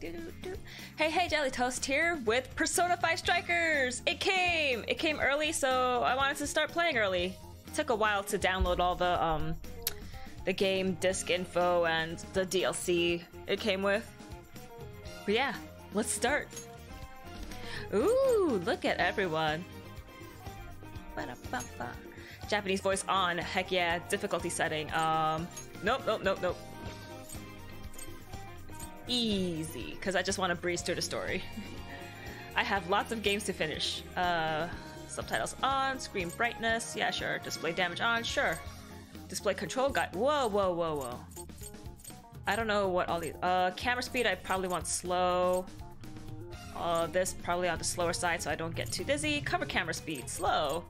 Hey, hey, Jelly Toast here with Persona 5 Strikers! It came! It came early, so I wanted to start playing early. It took a while to download all the, um, the game disc info and the DLC it came with. But yeah, let's start. Ooh, look at everyone. Japanese voice on. Heck yeah, difficulty setting. Um, nope, nope, nope, nope easy because I just want to breeze through the story. I have lots of games to finish. Uh, subtitles on, screen brightness, yeah, sure. Display damage on, sure. Display control guide. Whoa, whoa, whoa, whoa. I don't know what all these. Uh, camera speed, I probably want slow. Uh, this probably on the slower side so I don't get too dizzy. Cover camera speed, slow.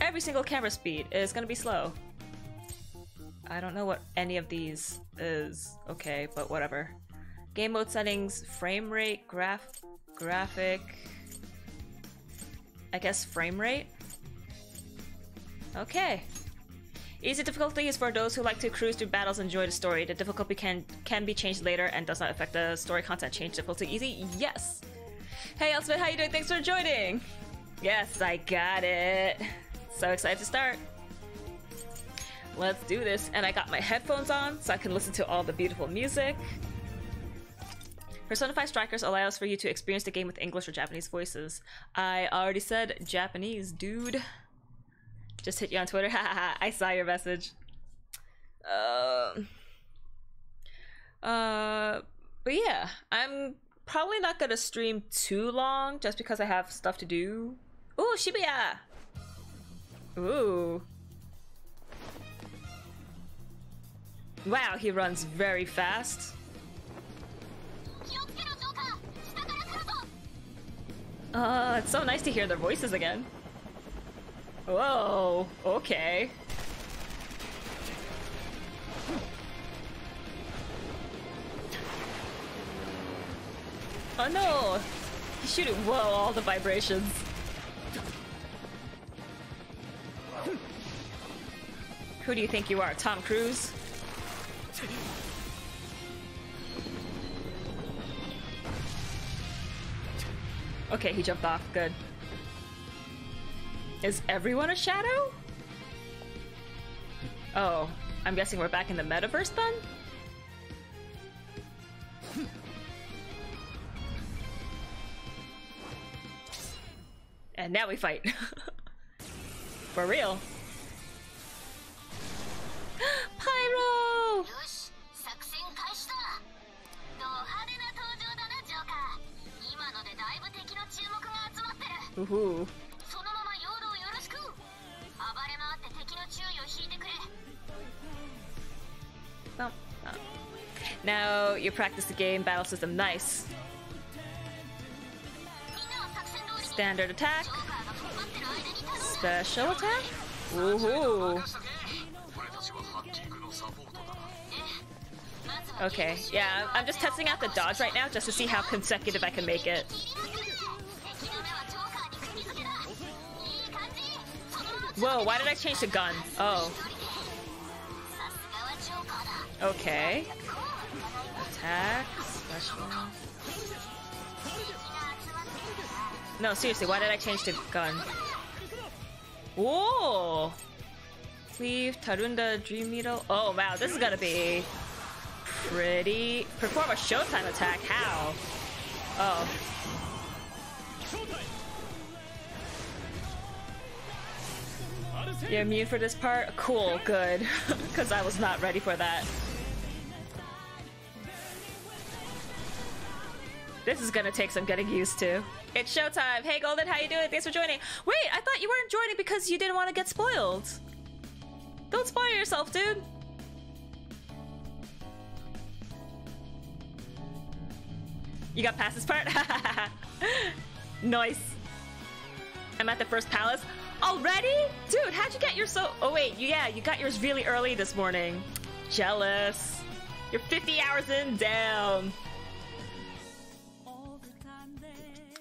Every single camera speed is gonna be slow. I don't know what any of these is. Okay, but whatever. Game mode settings, frame rate, graph, graphic. I guess frame rate. Okay. Easy difficulty is for those who like to cruise through battles and enjoy the story. The difficulty can can be changed later and does not affect the story content. Change difficulty easy? Yes. Hey Elspeth, how you doing? Thanks for joining. Yes, I got it. So excited to start. Let's do this. And I got my headphones on so I can listen to all the beautiful music. Persona 5 Strikers allows for you to experience the game with English or Japanese voices. I already said Japanese, dude. Just hit you on Twitter. I saw your message. Uh, uh, but yeah, I'm probably not gonna stream too long just because I have stuff to do. Ooh, Shibuya! Ooh. Wow, he runs very fast. Uh, it's so nice to hear their voices again. Whoa, okay. Oh no! He's shooting, whoa, all the vibrations. Who do you think you are, Tom Cruise? Okay, he jumped off. Good. Is everyone a shadow? Oh, I'm guessing we're back in the metaverse then? Hmm. and now we fight. For real. Pyro! Ooh. Uh, now you practice the game battle system. Nice. Standard attack. Special attack. Woohoo. Okay, yeah, I'm just testing out the dodge right now just to see how consecutive I can make it. Whoa, why did I change the gun? Oh. Okay. Attack. Special. No, seriously, why did I change the gun? Whoa! Leave Tarunda Dream Needle. Oh wow, this is gonna be pretty. Perform a Showtime attack. How? Oh. You're immune for this part? Cool, good. Because I was not ready for that. This is gonna take some getting used to. It's showtime! Hey Golden, how you doing? Thanks for joining. Wait, I thought you weren't joining because you didn't want to get spoiled. Don't spoil yourself, dude. You got past this part? nice. I'm at the first palace. Already? Dude, how'd you get your so- Oh wait, yeah, you got yours really early this morning. Jealous. You're 50 hours in, down.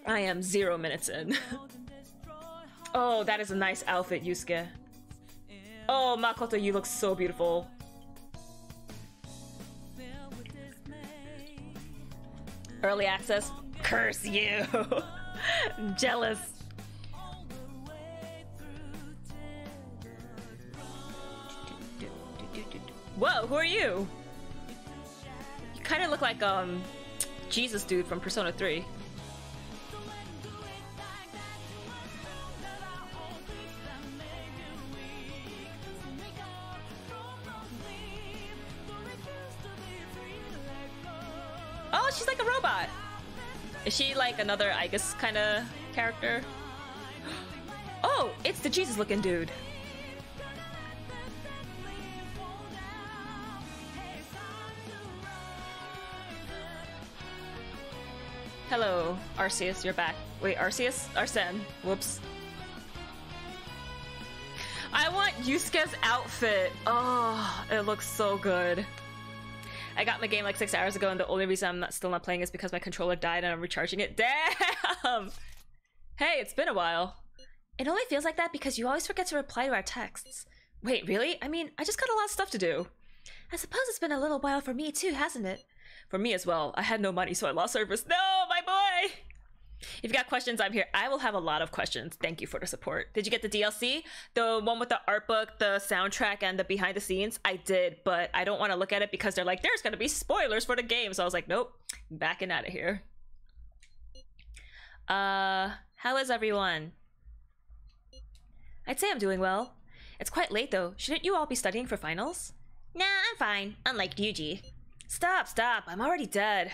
I am zero minutes in. oh, that is a nice outfit, Yusuke. Oh, Makoto, you look so beautiful. Early access? Curse you! Jealous. Whoa, who are you? You kind of look like, um, Jesus dude from Persona 3. Oh, she's like a robot. Is she like another Aigis kind of character? Oh, it's the Jesus looking dude. Hello, Arceus, you're back. Wait, Arceus? Arsene. Whoops. I want Yusuke's outfit. Oh, it looks so good. I got my game like six hours ago, and the only reason I'm not still not playing is because my controller died and I'm recharging it. Damn! Hey, it's been a while. It only feels like that because you always forget to reply to our texts. Wait, really? I mean, I just got a lot of stuff to do. I suppose it's been a little while for me too, hasn't it? For me as well. I had no money, so I lost service. No, my boy! If you got questions, I'm here. I will have a lot of questions. Thank you for the support. Did you get the DLC? The one with the art book, the soundtrack, and the behind the scenes? I did, but I don't want to look at it because they're like, there's going to be spoilers for the game. So I was like, nope, backing out of here. Uh, how is everyone? I'd say I'm doing well. It's quite late though. Shouldn't you all be studying for finals? Nah, I'm fine. Unlike Ryuji. Stop, stop. I'm already dead.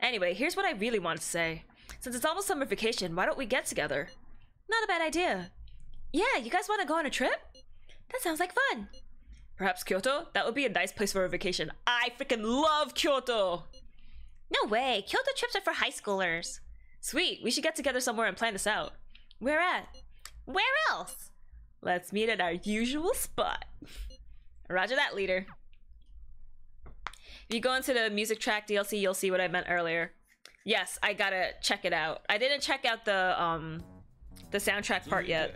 Anyway, here's what I really want to say. Since it's almost summer vacation, why don't we get together? Not a bad idea. Yeah, you guys want to go on a trip? That sounds like fun. Perhaps Kyoto? That would be a nice place for a vacation. I freaking love Kyoto! No way. Kyoto trips are for high schoolers. Sweet. We should get together somewhere and plan this out. Where at? Where else? Let's meet at our usual spot. Roger that, leader. If you go into the music track DLC, you'll see what I meant earlier. Yes, I gotta check it out. I didn't check out the um the soundtrack part yet.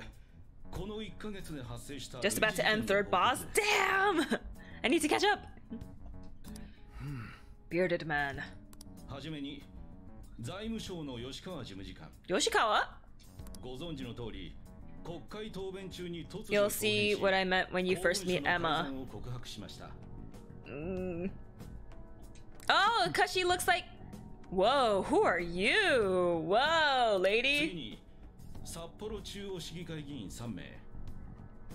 Just about to end third boss. Damn! I need to catch up. Bearded man. Yoshikawa? You'll see what I meant when you first meet Emma. Mm. Oh, because she looks like. Whoa, who are you? Whoa, つい lady. に札幌中央市議会議員3名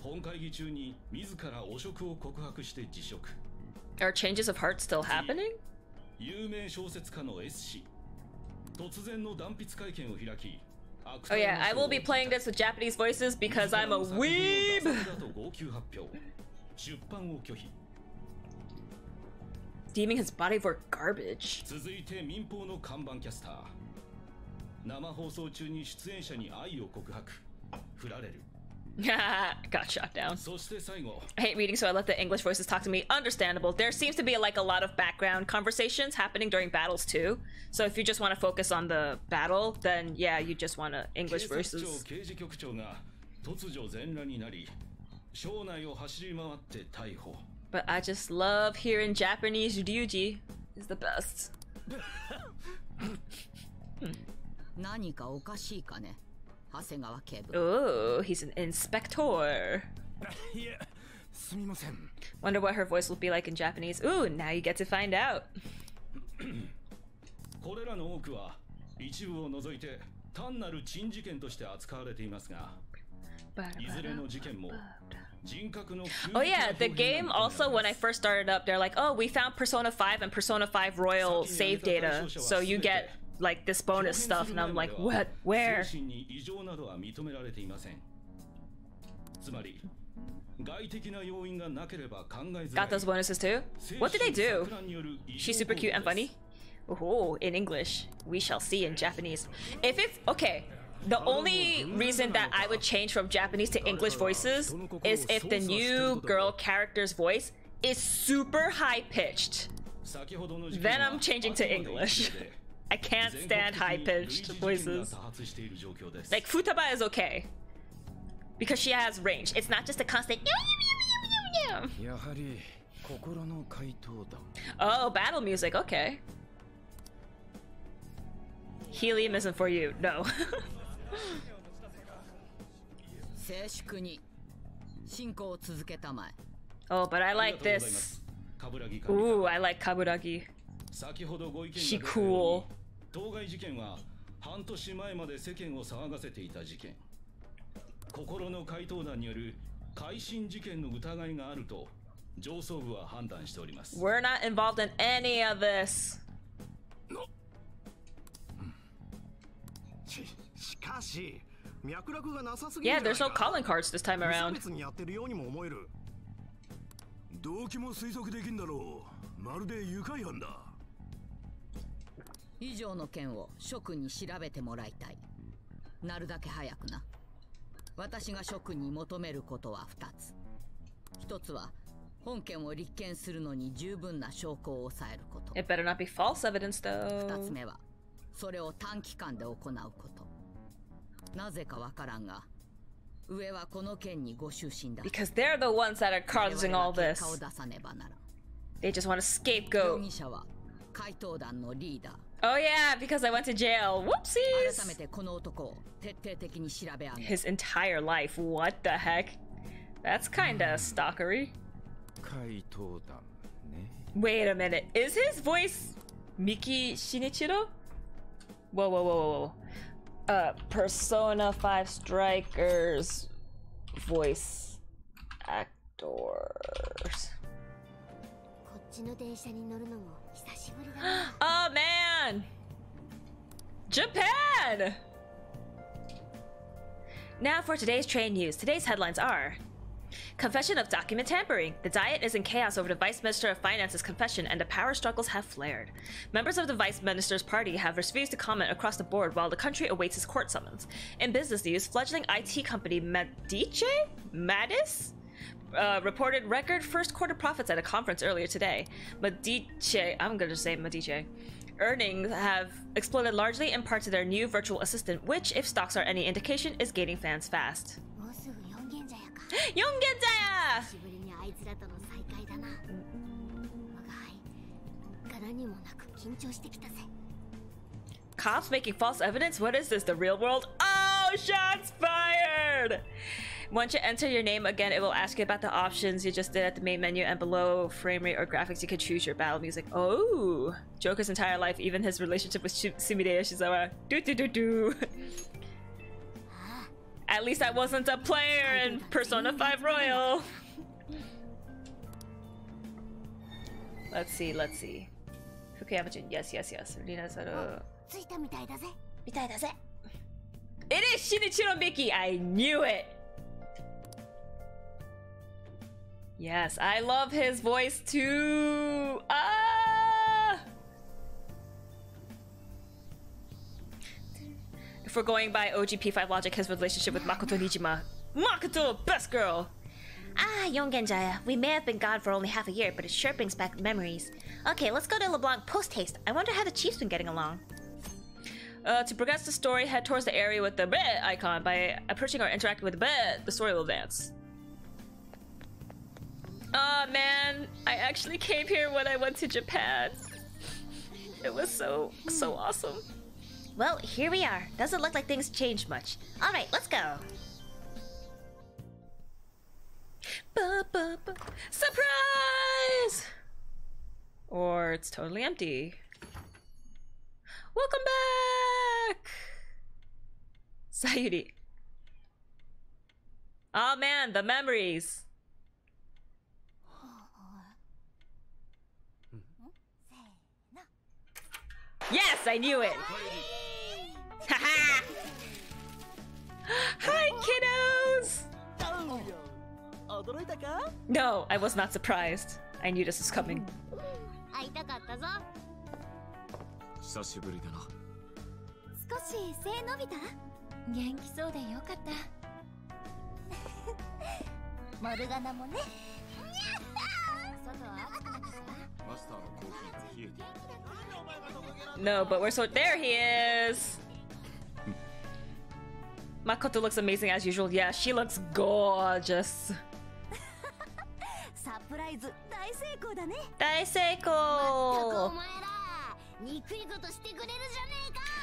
本会議中に自ら汚職を告白して辞職 Are changes of heart still happening? 有名小説家の S 氏突然の断筆会見を開き Oh yeah, I will be playing this with Japanese voices because I'm a weeb. と号泣発表出版を拒否 Deeming his body for garbage. 続いて民放の看板キャスター生放送中に出演者に愛を告白振られる Got shot down. そして最後 I hate reading, so I let the English voices talk to me. Understandable. There seems to be like a lot of background conversations happening during battles too. So if you just want to focus on the battle, then yeah, you just want to 警 English 察庁 voices. 刑事局長が突如全裸になり省内を走り回って逮捕 But I just love hearing Japanese Ryuji. is the best. 何かおかしいかね長谷川警部 Oh, he's an inspector. いえすみません Wonder what her voice will be like in Japanese. Ooh, now you get to find out. これらの多くは一部を除いて単なる珍事件として扱われていますがいずれの事件も人格の Oh yeah, the game also when I first started up, they're like, oh, we found Persona 5 and Persona 5 Royal save data, so you get like this bonus stuff, and I'm like, what? Where? 精神に異常などは認められていませんつまり外的な要因がなければ考えづら Got い those bonuses too? What did they do? 錯乱による異常 She's super cute and 行為です funny. Oh, in English. We shall see in Japanese. If it's okay, The only reason that I would change from Japanese to English voices is if the new girl character's voice is super high pitched. Then I'm changing to English. I can't stand high pitched voices. Like Futaba is okay. Because she has range. It's not just a constant Oh, battle music, okay. Helium isn't for you, no. 静粛に進行を続けたまえ oh, but I like this. Ooh, I like Kaburagi. 先ほどご意見が She 出たように cool. 当該事件は半年前まで世間を騒がせていた事件心の怪盗団による改心事件の疑いがあると上層部は判断しております We're not involved in any of this. ししかし脈絡がなさすぎる Yeah, んじゃ there's ない no か calling cards this time 無差 around. 別にやってるようにも思える動機も推測できんだろうまるで愉快犯だ以上の件を諸君に調べてもらいたいなるだけ早くな私が諸君に求めることは2つ1つは本件を立件するのに十分な証拠を抑えること It better not be false evidence, 2つ though. 目はそれを短期間で行うこと なぜかわからんが上はこの件にご就寝だ Because they're the ones that are 我 causing 々 all は結果を this. 出さねばならん They just want a 容 scapegoat. 疑者は怪盗団のリーダー Oh, yeah, because I went to jail. 改め Whoopsies! てこの男を徹底的に調べ上げ His entire life. What the heck? That's kinda stalkery. 怪盗団ね Wait a minute. Is his voice Miki Shinichiro? Whoa, whoa, whoa, whoa, whoa. uh, Persona 5 Strikers voice actors. oh man! Japan! Now for today's train news. Today's headlines are Confession of document tampering. The Diet is in chaos over the Vice Minister of Finance's confession, and the power struggles have flared. Members of the Vice Minister's party have refused to comment across the board while the country awaits his court summons. In business news, fledgling IT company Medice? Madis? uh, reported record first quarter profits at a conference earlier today. Medice, I'm gonna say Medice, earnings have exploded largely in part to their new virtual assistant, which, if stocks are any indication, is gaining fans fast. もうすぐ四軒茶屋か Yongenjaya! 久しぶりにあいつらとの再会だな我が輩柄にもなく緊張してきたぜ Cops making false evidence? What is this, the real world? Oh, shots fired! Once you enter your name again, it will ask you about the options you just did at the main menu, and below frame rate or graphics, you can choose your battle music. Oh, Joker's entire life, even his relationship with Shi- Sumire Yoshizawa. Do do do do. At least I wasn't a player in Persona 5 Royal. let's see, let's see. Fukuyama-jun, yes, yes, yes. Rina Sato. It is Shinichiro Miki! I knew it! Yes, I love his voice too! Ah! If we're going by OGP5 logic, his relationship with Makoto Nijima. Makoto, best girl! Ah, Yongenjaya. We may have been gone for only half a year, but it sure brings back memories. Okay, let's go to LeBlanc post haste. I wonder how the chief's been getting along. Uh, to progress the story, head towards the area with the bleh icon. By approaching or interacting with the bleh, the story will advance. Ah man, I actually came here when I went to Japan. It was so, so awesome. Well, here we are. Doesn't look like things changed much. All right, let's go. Ba, ba, ba. Surprise! Or it's totally empty. Welcome back! Sayuri. Oh man, the memories. Yes, I knew it. Haha. Hi, kiddos. No, I was not surprised. I knew this was coming. No, but we're so- there he is! Makoto looks amazing as usual. Yeah, she looks gorgeous.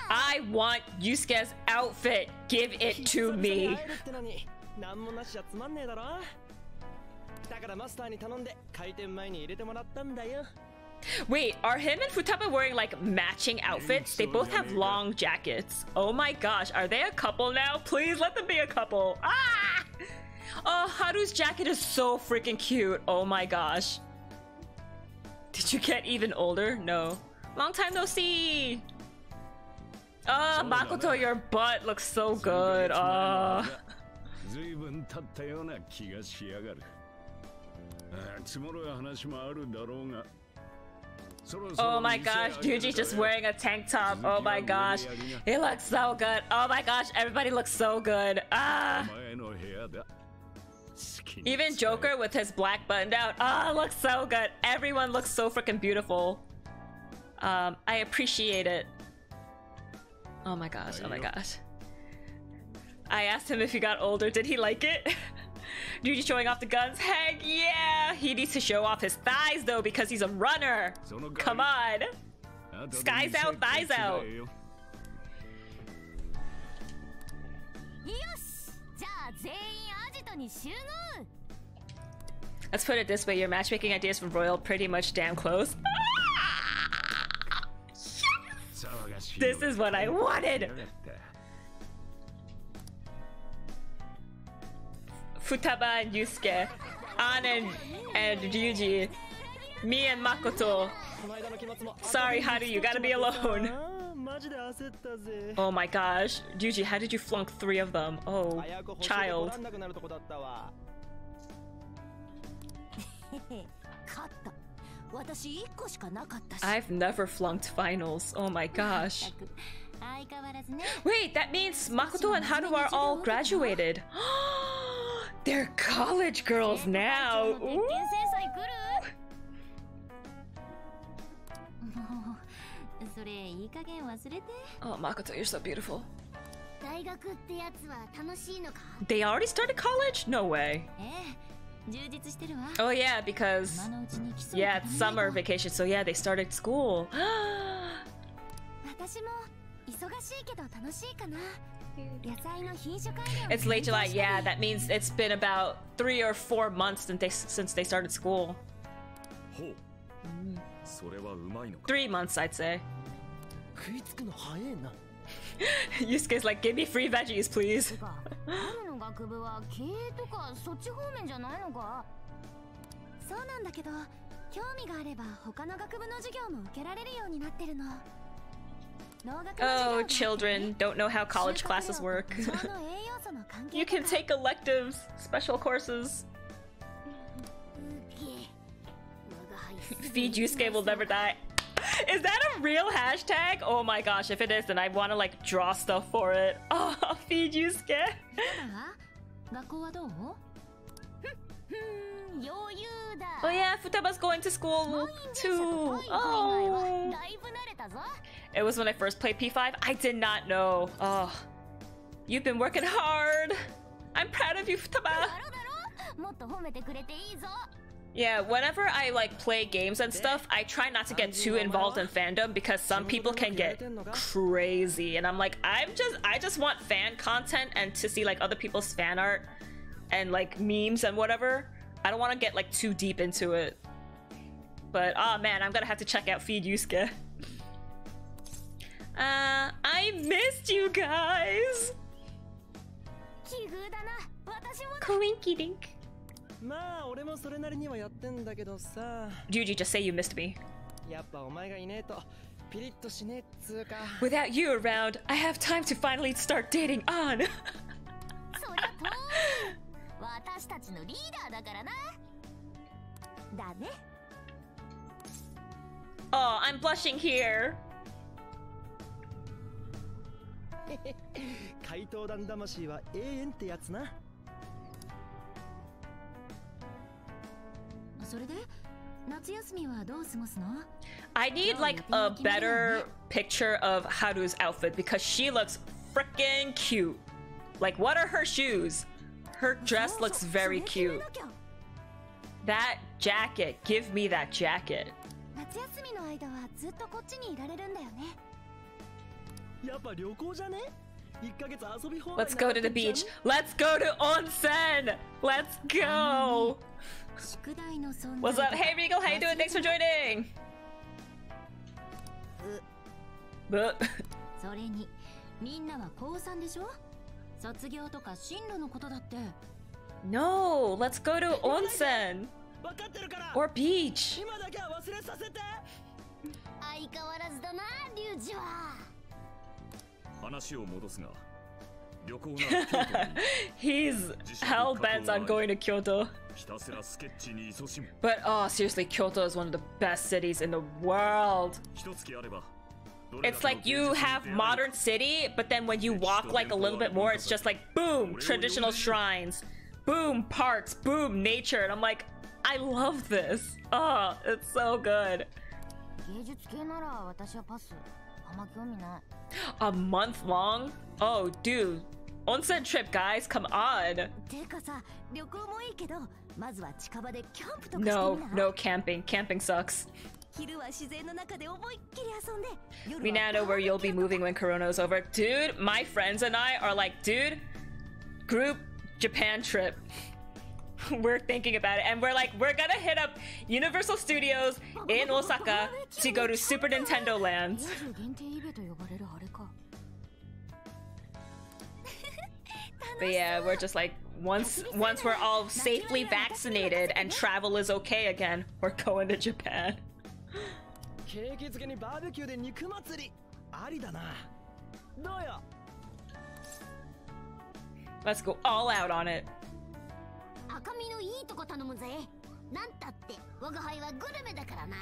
I want Yusuke's outfit. Give it to me. だろだからマスターに頼んで開店前に入れてもらったんだよ Wait, are him and Futaba wearing like matching outfits? They both have long jackets. Oh my gosh, are they a couple now? Please let them be a couple. Ah! Oh, Haru's jacket is so freaking cute. Oh my gosh. Did you get even older? No. Long time no see. Oh, Makoto, your butt looks so good. Oh. Oh my gosh, Ryuji just wearing a tank top. Oh my gosh. he looks so good. Oh my gosh, everybody looks so good. Ah! Even Joker with his black buttoned out. Ah, oh, looks so good. Everyone looks so freaking beautiful. Um, I appreciate it. Oh my gosh, oh my gosh. I asked him if he got older. Did he like it? Dude, showing off the guns. Heck yeah! He needs to show off his thighs though because he's a runner. Come on. Skies out, thighs out. Let's put it this way, your matchmaking ideas for Royal pretty much damn close. This is what I wanted! Futaba and Yusuke, An and, and Ryuji, me and Makoto. Sorry, Haru, you gotta be alone. Oh my gosh. Ryuji, how did you flunk three of them? Oh, child. I've never flunked finals. Oh my gosh. Wait, that means Makoto and Haru are all graduated. They're college girls now. Ooh. Oh, Makoto, you're so beautiful. They already started college? No way. Oh yeah, because yeah, it's summer vacation, so yeah, they started school. 私も忙しいけど楽しいかな野菜の品種改良を it's late July. Yeah, that means it's been about three or four months since they since they started school. ほうそれはうまいのか Three months, I'd say. 食いつくの早えな Yusuke's like, give me free veggies, please. 学部は経営とかそっち方面じゃないのかそうなんだけど興味があれば他の学部の授業も受けられるようになってるの Oh, oh children don't know how college classes work. you can take electives, special courses. Feed Yusuke will never die. Is that a real hashtag? Oh my gosh, if it is, then I want to like draw stuff for it. Oh, Feed Yusuke. Oh yeah, Futaba's going to school too. Oh. It was when I first played P5. I did not know. Oh. You've been working hard. I'm proud of you, Futaba. Yeah, whenever I like play games and stuff, I try not to get too involved in fandom because some people can get crazy and I'm like, I'm just I just want fan content and to see like other people's fan art and like memes and whatever. I don't want to get like too deep into it. But oh man, I'm gonna have to check out Feed Yusuke. Uh, I missed you guys! Coinky dink. Ryuji, just say you missed me. Without you around, I have time to finally start dating on! そりゃと私たちのリーダーだからなだね oh, I'm blushing here. 怪盗団魂は永遠ってやつなそれで夏休みはどう過ごすの I need like a better picture of Haru's outfit because she looks freaking cute. Like, what are her shoes? Her dress looks very cute. That jacket. Give me that jacket. Let's go to the beach. Let's go to onsen. Let's go. What's up? Hey, Regal. How you doing? Thanks for joining. But. 卒業とか進路のことだって no, let's go to onsen 分かってるから or beach. 今だけは忘れさせて相変わらずだなリュウジは話を戻すが旅行なら京都に He's hell bent on going to Kyoto. ひたすらスケッチに勤しむ But oh, seriously, Kyoto is one of the best cities in the world. It's like you have modern city, but then when you walk like a little bit more, it's just like boom, traditional shrines, boom, parks, boom, nature, and I'm like, I love this. Oh, it's so good. A month long? Oh, dude. Onsen trip, guys, come on. No, no camping. Camping sucks. We now know where you'll be moving when Corona is over. Dude, my friends and I are like, dude, group Japan trip. we're thinking about it and we're like, we're gonna hit up Universal Studios in Osaka to go to Super Nintendo Land. but yeah, we're just like, once once we're all safely vaccinated and travel is okay again, we're going to Japan. 景気づけにバーベキューで肉祭りありだなどうよ Let's go all out on it. 赤身のいいとこ頼むぜなんたって我が輩はグルメだからな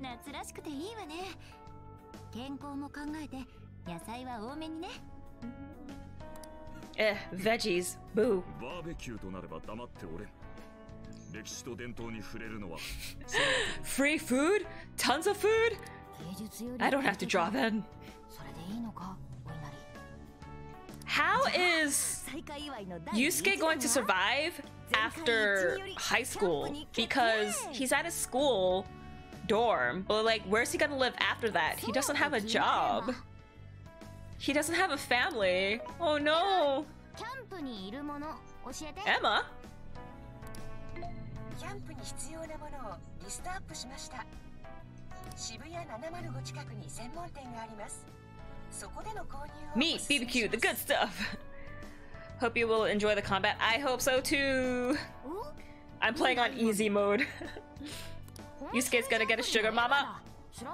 夏らしくていいわね健康も考えて野菜は多めにね Eh, veggies. Boo. バーベキューとなれば黙っておれん Free food? Tons of food? I don't have to draw then. How is Yusuke going to survive after high school? Because he's at a school dorm, but like, where's he gonna live after that? He doesn't have a job. He doesn't have a family. Oh no. Emma? キャンプに必要なものをリストアップしました渋谷705近くに専門店がありますそこでの購入を Meat, BBQ, the good stuff. Hope you will enjoy the combat. I hope so too. I'm playing on easy mode. Yusuke's gonna get a sugar mama.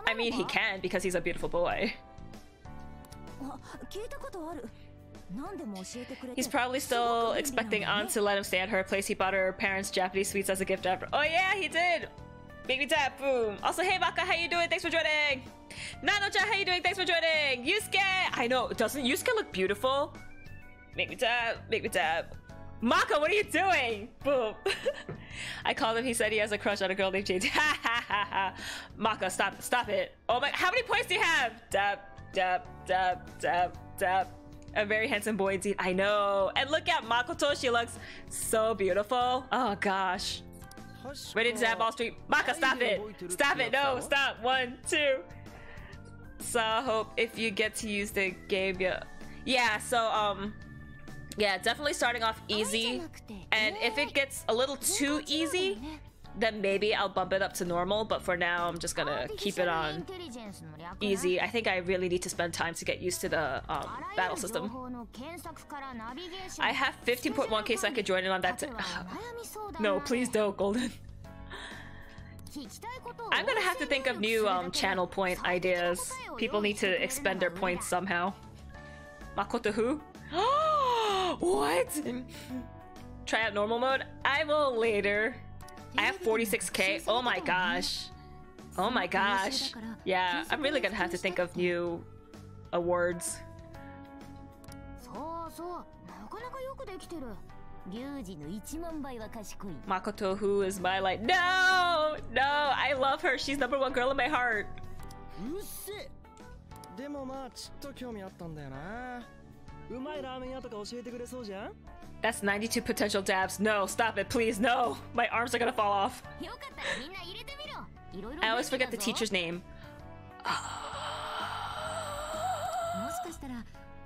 I mean, he can because he's a beautiful boy. He's probably still expecting Ann to let him stay at her place. He bought her parents Japanese sweets as a gift after. Oh yeah, he did. Baby tap, boom. Also, hey Baka, how you doing? Thanks for joining. Nano-chan, how you doing? Thanks for joining. Yusuke, I know. Doesn't Yusuke look beautiful? Make me tap, make me tap. Maka, what are you doing? Boom. I called him. He said he has a crush on a girl named Jade. Ha ha ha ha. Maka, stop, stop it. Oh my, how many points do you have? Tap, tap, tap, tap, tap. A very handsome boy indeed. I know. And look at Makoto. She looks so beautiful. Oh gosh. Ready to zap all street. Maka, stop it. Stop it. No, stop. One, two. So I hope if you get to use the game, yeah. Yeah, so um yeah, definitely starting off easy. And if it gets a little too easy, then maybe I'll bump it up to normal, but for now I'm just gonna keep it on easy. I think I really need to spend time to get used to the um, battle system. I have 15.1k so I could join in on that. no, please don't, Golden. I'm gonna have to think of new um, channel point ideas. People need to expend their points somehow. Makoto who? what? Try out normal mode? I will later. I have 46k. Oh my gosh. Oh my gosh. Yeah, I'm really gonna have to think of new awards. そうそうなかなかよくできてるリュウジの1万倍は賢い Makoto who is my like No! No! I love her. She's number one girl in my heart. うっせでもまあちょっと興味あったんだよな That's 92 potential dabs. No, stop it, please, no! My arms are gonna fall off. I always forget the teacher's name.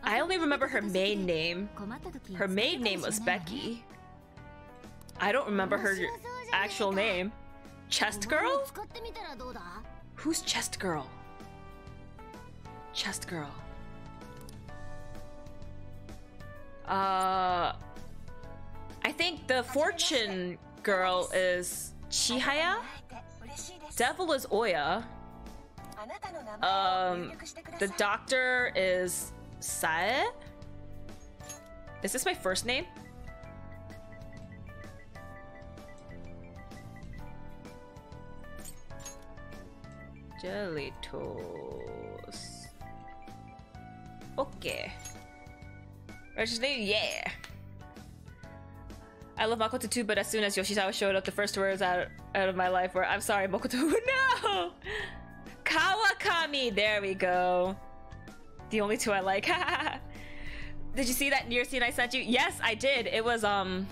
I only remember her main name. Her main name was Becky. I don't remember her actual name. Chest Girl? Who's Chest Girl? Chest Girl. Uh, I think the fortune girl is Chihaya. Devil is Oya. Um, the doctor is Sae. Is this my first name? Jelly toes. Okay. Register? Yeah. I love Makoto too, but as soon as Yoshizawa showed up, the first words out, out of my life were, I'm sorry, Makoto. No! Kawakami! There we go. The only two I like. did you see that near scene I sent you? Yes, I did. It was, um,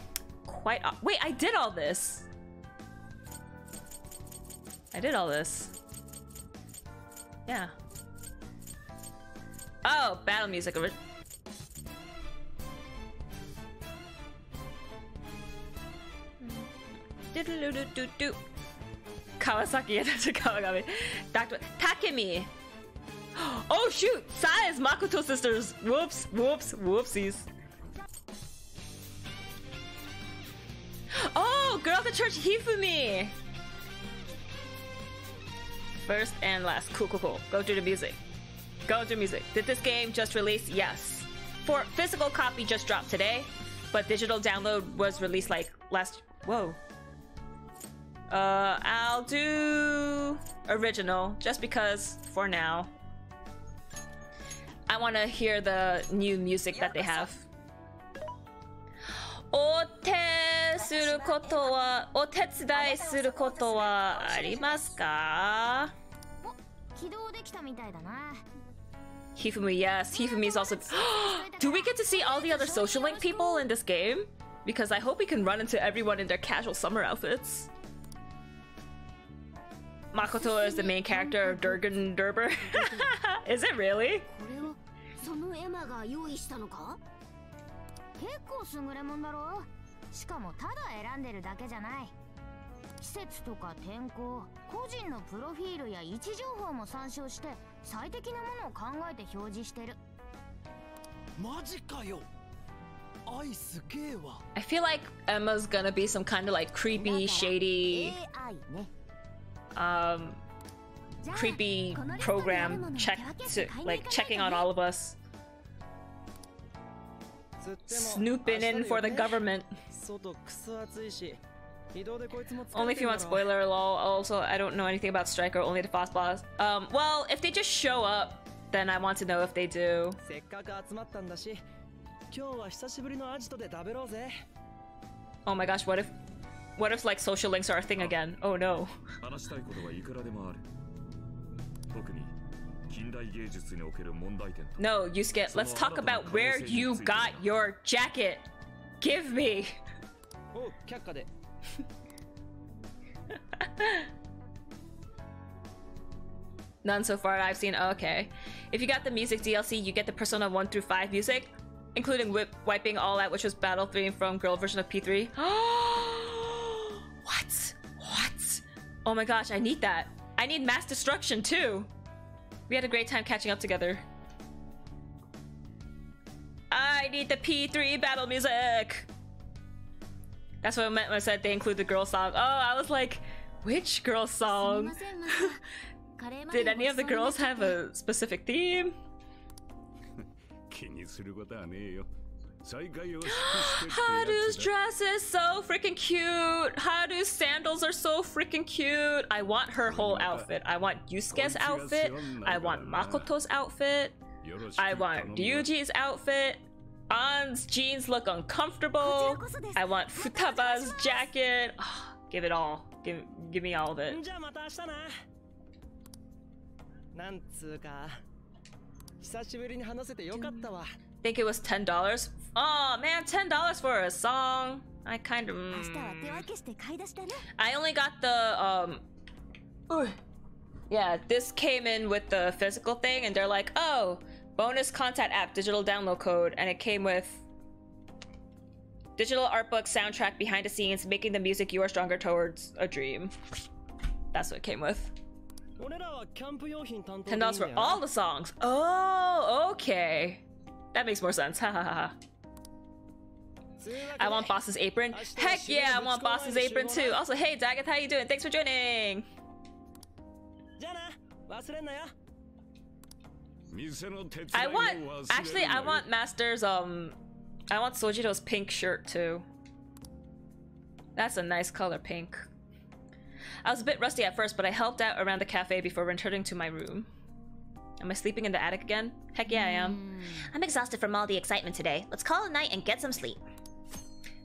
quite. Wait, I did all this. I did all this. Yeah. Oh, battle music. Kawasaki and Kawakami. Dr. Takemi. Oh shoot! Sae is Makoto sisters. Whoops, whoops, whoopsies. Oh, girl at the church Hifumi. First and last. Cool, cool, cool. Go through the music. Go through music. Did this game just release? Yes. For physical copy just dropped today, but digital download was released like last. Whoa. Uh, I'll do original just because for now. I want to hear the new music that they have. Ote suru? Hifumi, yes. Hifumi is also. Do we get to see all the other social link people in this game? Because I hope we can run into everyone in their casual summer outfits. Makoto is the main character of Danganronpa. is it really? そのエマが用意したのか結構優れもんだろしかもただ選んでるだけじゃない季節とか天候個人のプロフィールや位置情報も参照して最適なものを考えて表示してるマジかよ I feel like uh, Emma's gonna be some kind of like creepy, shady um, creepy program check to, like checking on all of us. Snooping in for the government. Only if you want spoiler lol. Also, I don't know anything about Striker, only the fast boss. Um, well, if they just show up, then I want to know if they do. Oh my gosh, what if what if like social links are a thing again? Oh no. 話したいことはいくらでもある特に近代芸術における問題点と No, Yusuke, let's talk about where you got your jacket. Give me. おう却下で None so far I've seen. Okay. If you got the music DLC, you get the Persona 1 through 5 music, including whip- wiping all out, which was battle theme from girl version of P3. Oh my gosh, I need that. I need mass destruction too. We had a great time catching up together. I need the P3 battle music. That's what I meant when I said they include the girl song. Oh, I was like, which girl song? Did any of the girls have a specific theme? 気にすることはねえよ再会を祝してってや Haru's つだ dress is so freaking cute. Haru's sandals are so freaking cute. I want her whole outfit. I want Yusuke's outfit. I want Makoto's outfit. よろしく I 頼 want むわ Ryuji's outfit. An's jeans look uncomfortable. I want Futaba's jacket. Ah, give it all. Give, give me all of it. じゃあまた明日ななんつうか久しぶりに話せてよかったわ think it was ten dollars. Oh man, ten dollars for a song. I kind of. Mm, I only got the um. Yeah, this came in with the physical thing, and they're like, oh, bonus contact app digital download code, and it came with digital art book soundtrack behind the scenes, making the music you are stronger towards a dream. That's what it came with. Ten dollars for all the songs. Oh, okay. That makes more sense. Ha ha ha ha. I want boss's apron. Heck yeah, I want boss's apron too. Also, hey Daggett, how you doing? Thanks for joining. I want actually I want Master's um I want Sojiro's pink shirt too. That's a nice color pink. I was a bit rusty at first, but I helped out around the cafe before returning to my room. Am I sleeping in the attic again? Heck yeah, I am. Mm. I'm exhausted from all the excitement today. Let's call it a night and get some sleep.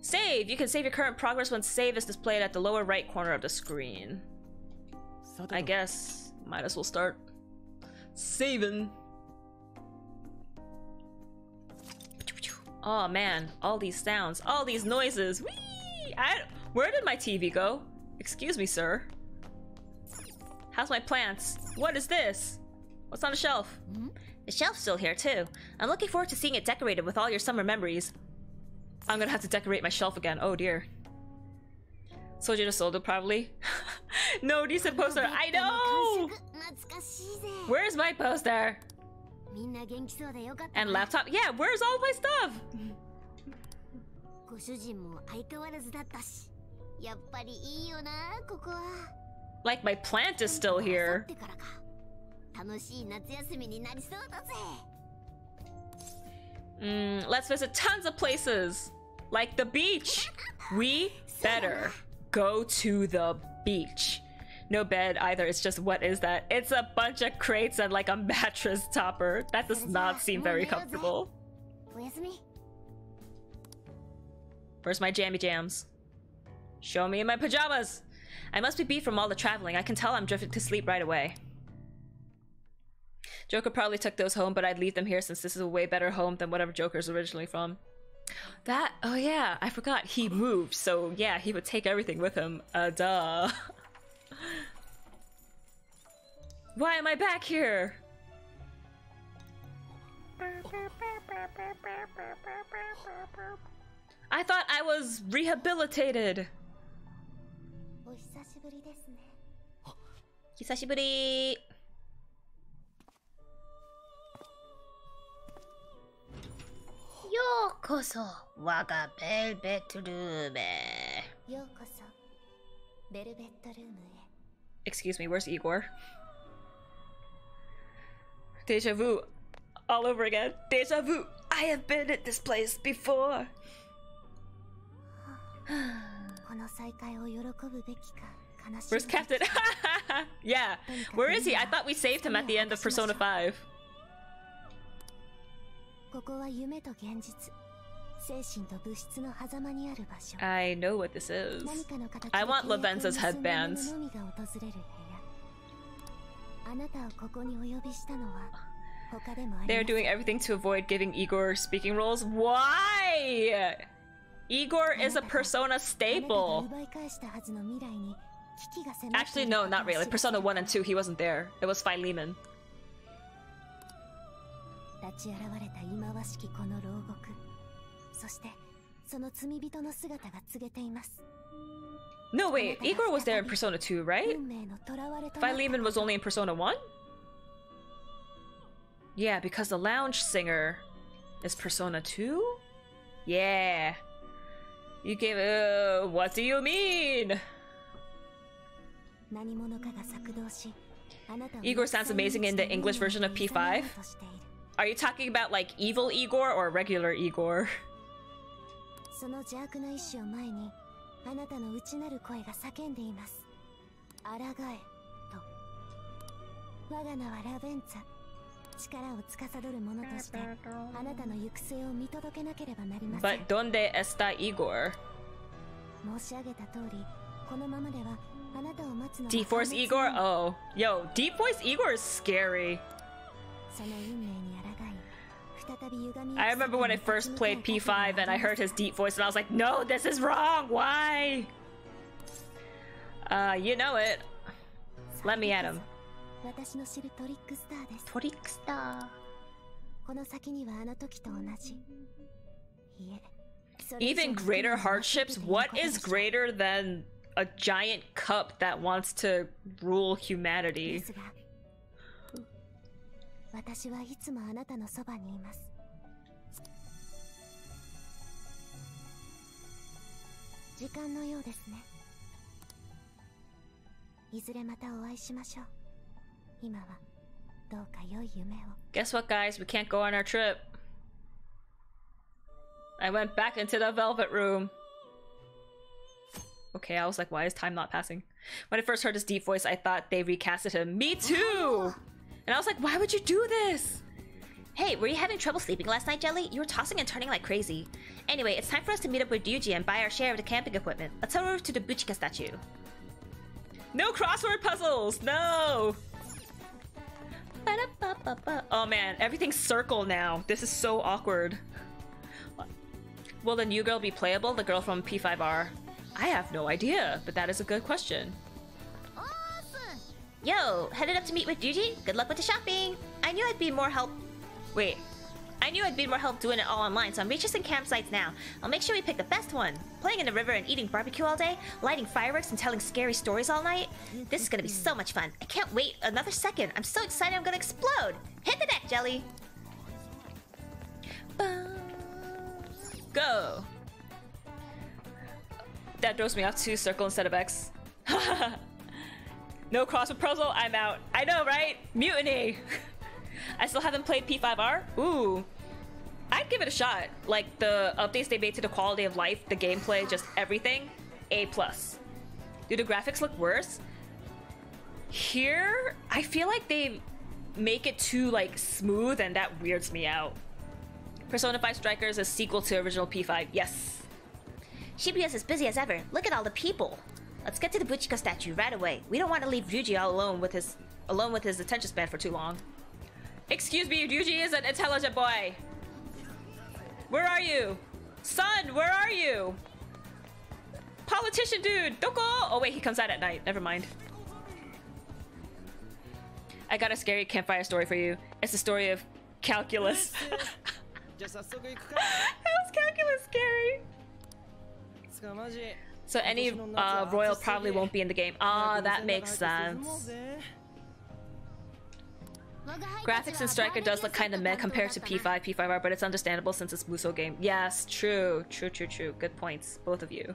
Save! You can save your current progress when save is displayed at the lower right corner of the screen. I guess might as well start saving. Oh man, all these sounds, all these noises. Whee! I, where did my TV go? Excuse me, sir. How's my plants? What is this? What's on the shelf? Hmm? The shelf's still here too. I'm looking forward to seeing it decorated with all your summer memories. I'm gonna have to decorate my shelf again. Oh dear. Sojito sold it probably. no decent poster. I know. 懐かしいぜ Where's my poster? みんな元気そうでよかった And laptop? Yeah, where's all my stuff? ご主人も相変わらずだったしやっぱりいいよなここは Like my plant is still here. ってからか楽しい夏休みになりそうだぜ Mm, let's visit tons of places. like the beach. We better go to the beach. No bed either. It's just what is that? It's a bunch of crates and like a mattress topper. That does not seem very comfortable. Where's my jammy jams? Show me in my pajamas. I must be beat from all the traveling. I can tell I'm drifting to sleep right away. Joker probably took those home, but I'd leave them here since this is a way better home than whatever Joker's originally from. That, oh yeah, I forgot he moved, so yeah, he would take everything with him. Uh, duh. Why am I back here? I thought I was rehabilitated. お ようこそ我がベルベットルームへようこそベルベットルームへ Excuse me, where's Igor? Deja vu. All over again. Deja vu. I have been at this place before. この再会を喜ぶべきか悲し Where's む Captain? yeah. Where is he? I thought we saved him at the end of Persona 5. ここは夢と現実精神と物質の狭間にある場所 I know what this is. 何かの形で I want 契約を Lavenza's 結んだ者 headbands. のみが訪れる部屋あなたをここにお呼びしたのは他でもあり They're ません doing everything to avoid giving Igor speaking roles. Why? Igor is a Persona あなたが staple. 奪い返したはずの未来に危機が迫って Actually, いる no, ことを not really. 知らせ Persona 1 and 2, he wasn't there. It was Philemon. 立ち現れた忌まわしきこの牢獄そしてその罪人の姿が告げています No, wait. Igor was there in Persona 2, right? 運命の囚われとなった Philemon was only in Persona 1? Yeah, because the lounge singer is Persona 2? Yeah. You gave uh what do you mean? 何者かが策動しあなたを Igor sounds amazing in the English version of P5. 誘おうとしている Are you talking about like evil Igor or regular Igor? その邪悪な意志を前にあなたの内なる声が叫んでいます抗えと我が名はラベンツァ力を司る者としてあなたの行く末を見届けなければなりません But donde está Igor? 申し上げた通りこのままではあなたを待つのが Deep Force 破滅 Igor? なの Oh. Yo, Deep Voice Igor is scary. その運命に抗い再び歪みを I remember when I first played P5 and I heard his deep voice and I was like, no, this is wrong, why? Uh, you know it. Let me at him. Even greater hardships? What is greater than a giant cup that wants to rule humanity? 私はいつもあなたのそばにいます時間のようですねいずれまたお会いしましょう今はどうか良い夢を Guess what, guys? We can't go on our trip. I went back into the velvet room. Okay, I was like, why is time not passing? When I first heard his deep voice, I thought they recasted him. Me too! And I was like, why would you do this? Hey, were you having trouble sleeping last night, Jelly? You were tossing and turning like crazy. Anyway, it's time for us to meet up with Ryuji and buy our share of the camping equipment. Let's head over to the Buchiko statue. No crossword puzzles! No! Oh man, everything's circle now. This is so awkward. Will the new girl be playable? The girl from P5R? I have no idea, but that is a good question. Yo, headed up to meet with Ryuji? Good luck with the shopping. I knew I'd be more help. Wait, I knew I'd be more help doing it all online, so I'm researching campsites now. I'll make sure we pick the best one. Playing in the river and eating barbecue all day, lighting fireworks and telling scary stories all night. This is gonna be so much fun. I can't wait another second. I'm so excited I'm gonna explode. Hit the deck, Jelly. go! That throws me off to circle instead of X. no crossword puzzle, I'm out. I know, right? Mutiny! I still haven't played P5R? Ooh. I'd give it a shot. Like the updates they made to the quality of life, the gameplay, just everything. A plus. Do the graphics look worse? Here, I feel like they make it too like smooth and that weirds me out. Persona 5 Strikers is a sequel to original P5. Yes. Shibuya's as busy as ever. Look at all the people. Let's get to the Buchiko statue right away. We don't want to leave Ryuji all alone with his alone with his attention span for too long. Excuse me, Ryuji is an intelligent boy. Where are you? Son, where are you? Politician dude, doko! Oh wait, he comes out at night. Never mind. I got a scary campfire story for you. It's the story of calculus. How's calculus scary? So any uh, royal probably won't be in the game. Ah, oh, that makes sense. Graphics in Striker does look kind of meh compared to P5, P5R, but it's understandable since it's Musou game. Yes, true, true, true, true. Good points, both of you.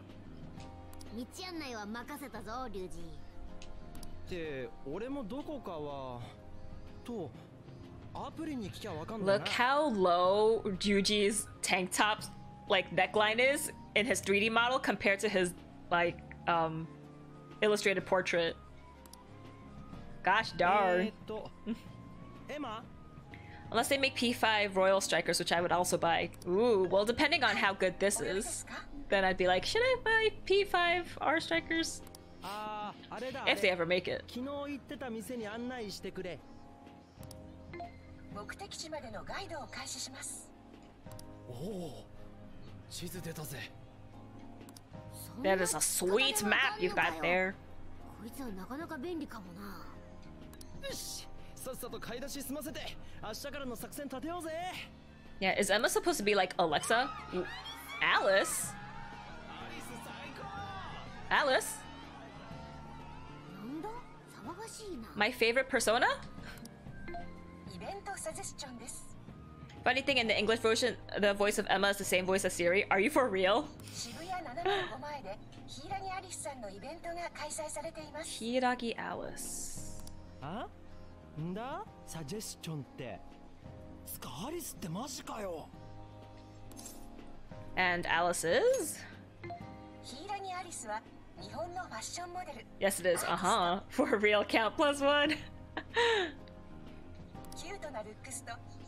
Look how low Ryuji's tank tops like neckline is in his 3D model compared to his like um illustrated portrait. Gosh darn. Eh, Unless they make P5 Royal Strikers, which I would also buy. Ooh, well, depending on how good this is, then I'd be like, should I buy P5 R Strikers? Ah, if they ever make it. Oh. That is a sweet map you've got there. こいつはなかなか便利かもなよしさっさと買い出し済ませて明日からの作戦立てようぜ Yeah, is Emma supposed to be like Alexa? Ooh, Alice? Alice? なんだ騒がしいな My favorite persona? イベントサジェスチョンです Funny thing, in the English version, the voice of Emma is the same voice as Siri. Are you for real? Hiiragi Alice. Huh? And Alice. ヒイラニアリスは日本のファッションモデル Yes it is, uh-huh. For real count plus one.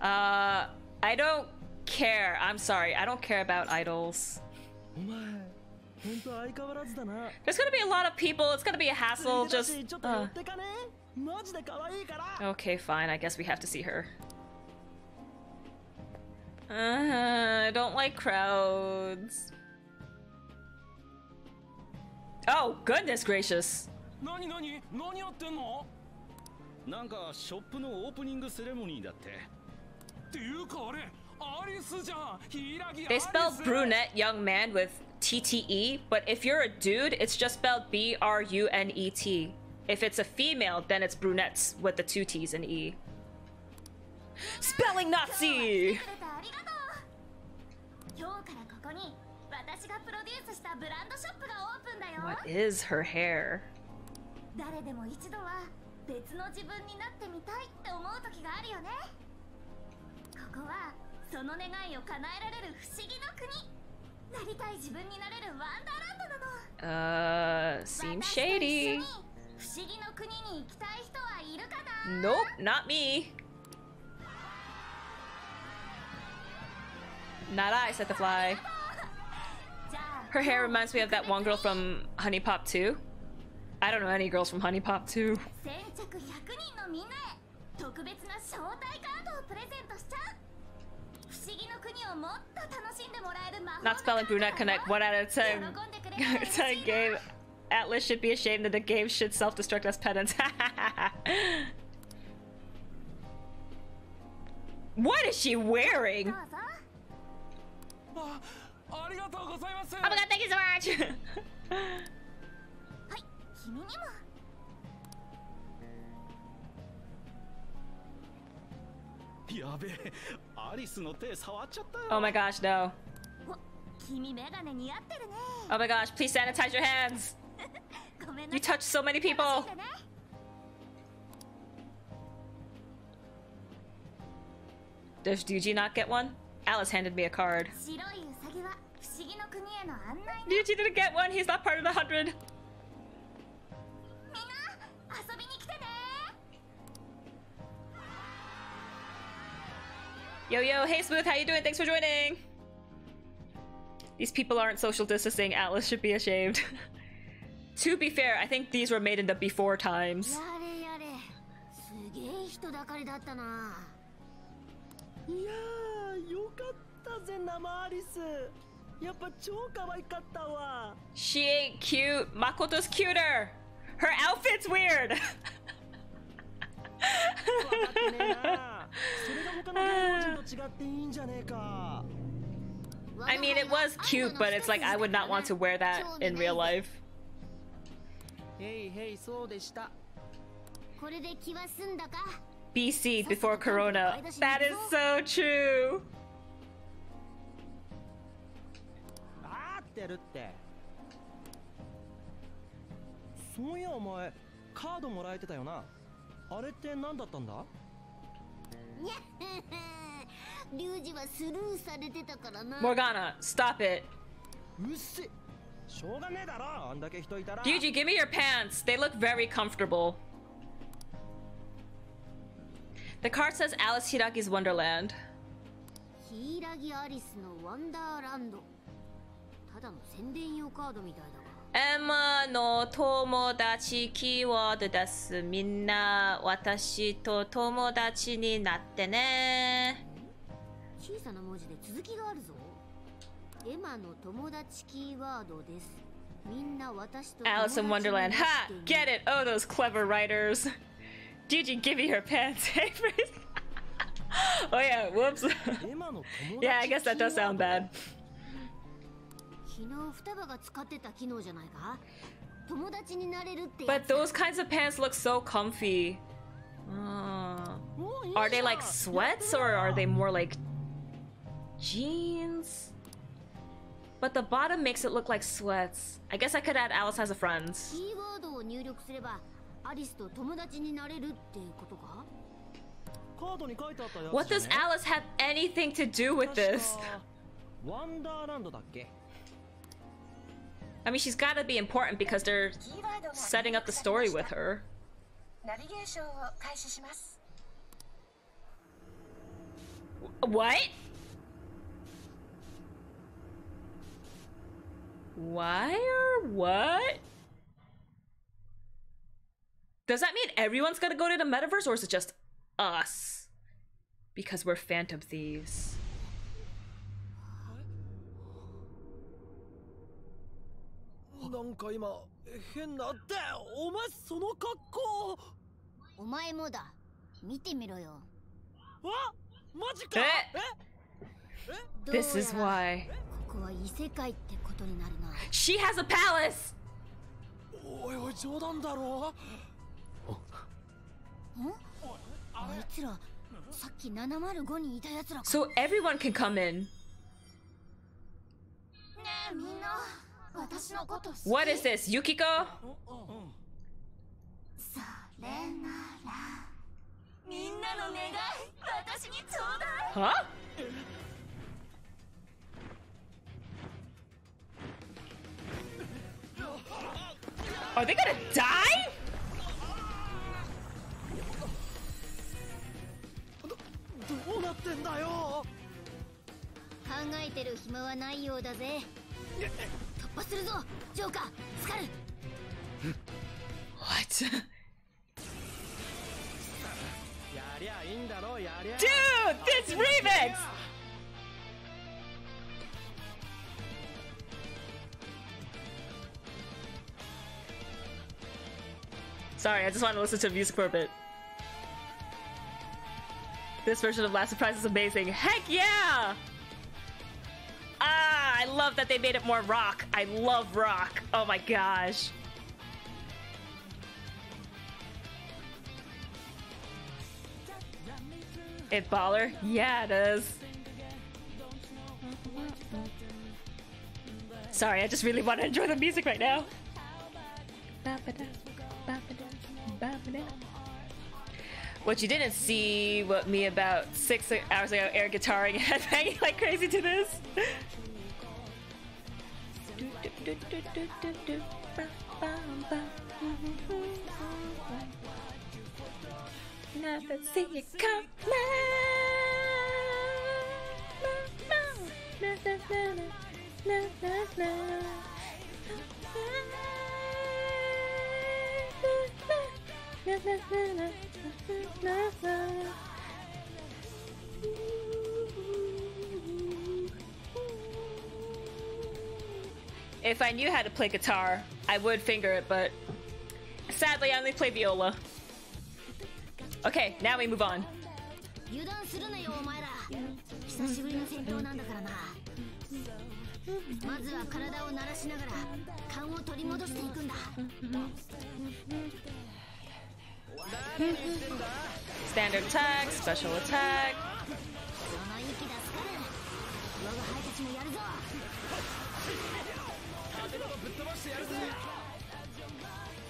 Uh, I don't care. I'm sorry. I don't care about idols. お前本当相変わらずだな There's gonna be a lot of people. It's gonna be a つ hassle. いでだ Just. しちょっと寄 Uh, ってかねマジで可愛いから okay, fine. I guess we have to see her. Uh, I don't like crowds. Oh, goodness gracious. 何何何やってんのなんかショップのオープニングセレモニーだって they spelled brunette young man with TTE, but if you're a dude, it's just spelled B R U N E T. If it's a female, then it's brunettes with the two T's and E. Spelling Nazi! What is her hair? こはその願いを叶えられる不思議の国なりたい自分になれるワンダーランドなの seems shady 不思議の国に行きたい人はいるかな Nope, not me Not I, said the fly. Her hair reminds me of that one girl from HuniePop 2. I don't know any girls from HuniePop 2. 特別な招待カードをプレゼントしちゃう。不思議の国をもっと楽しんでもらえる魔法 Not spelling brunette connect one out of ten ten game Atlus should be ashamed that the game should self-destruct as penance. What is she wearing? Oh my god, thank you so much! Oh my gosh, no. Oh my gosh, please sanitize your hands. You touched so many people. Does Ryuji not get one? Alice handed me a card. Ryuji didn't get one. He's not part of the hundred. Yo, yo, hey Smooth, how you doing? Thanks for joining! These people aren't social distancing, Atlus should be ashamed. to be fair, I think these were made in the before times. She ain't cute. Makoto's cuter. Her outfit's weird. I mean, it was cute, but it's like I would not want to wear that in real life. BC before Corona. That is so true. Morgana, stop it. Ryuji, give me your pants. They look very comfortable. The card says Alice Hiiragi's Wonderland. Hiragi Alice no Wonderland. ただの宣伝用カードみたいだ が Emma no tomodachi keyword です。みんな私と友達になってね。小さな文字で続きがあるぞエマの友達キーワードですみんな私と Alice in 友達にな Wonderland. って Ha! ね Get it! Oh, those clever writers. Yuji, give me her pants. Hey, Bruce. oh yeah, whoops. エマの友達 yeah, I guess that does sound bad. But those kinds of pants look so comfy. Oh, mm. Are they like sweats or are they more like jeans? But the bottom makes it look like sweats. I guess I could add Alice as a friend. What does Alice have anything to do with this? ワンダーランドだっけ I mean, she's gotta be important because they're setting up the story with her. What? Why or what? Does that mean everyone's gonna go to the metaverse or is it just us? Because we're phantom thieves. なんか今変なってお前その格好お前もだ見てみろよわマジかえどうや This is ら why. ここは異世界ってことになるな She has a palace! おいおい冗談だろんあいつらさっき705にいたやつらか So everyone can come in. ねえみんな 私のこと好で What is this? ユキコそれならみんなの願い私にちょうだいは Are they gonna die? どどうなってんだよ考えてる暇はないようだぜ。Yeah. what? Dude, this remix! Sorry, I just wanted to listen to music for a bit. This version of Last Surprise is amazing. Heck yeah! Ah, I love that they made it more rock. I love rock. Oh my gosh. It baller? Yeah, it is. Sorry, I just really want to enjoy the music right now. What you didn't see, what me about six hours ago air guitaring and banging like crazy to this. Never see you. If I knew how to play guitar, I would finger it, but sadly I only play viola. Okay, now we move on. Standard attack, special attack.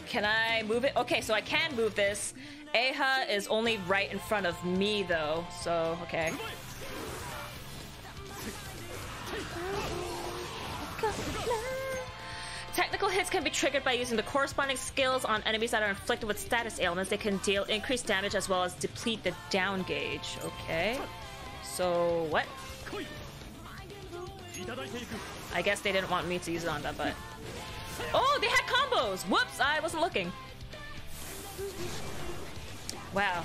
Can I move it? Okay, so I can move this. Aha is only right in front of me though, so okay. Technical hits can be triggered by using the corresponding skills on enemies that are inflicted with status ailments. They can deal increased damage as well as deplete the down gauge. Okay. So, what? I guess they didn't want me to use it on them, but... Oh, they had combos! Whoops, I wasn't looking. Wow.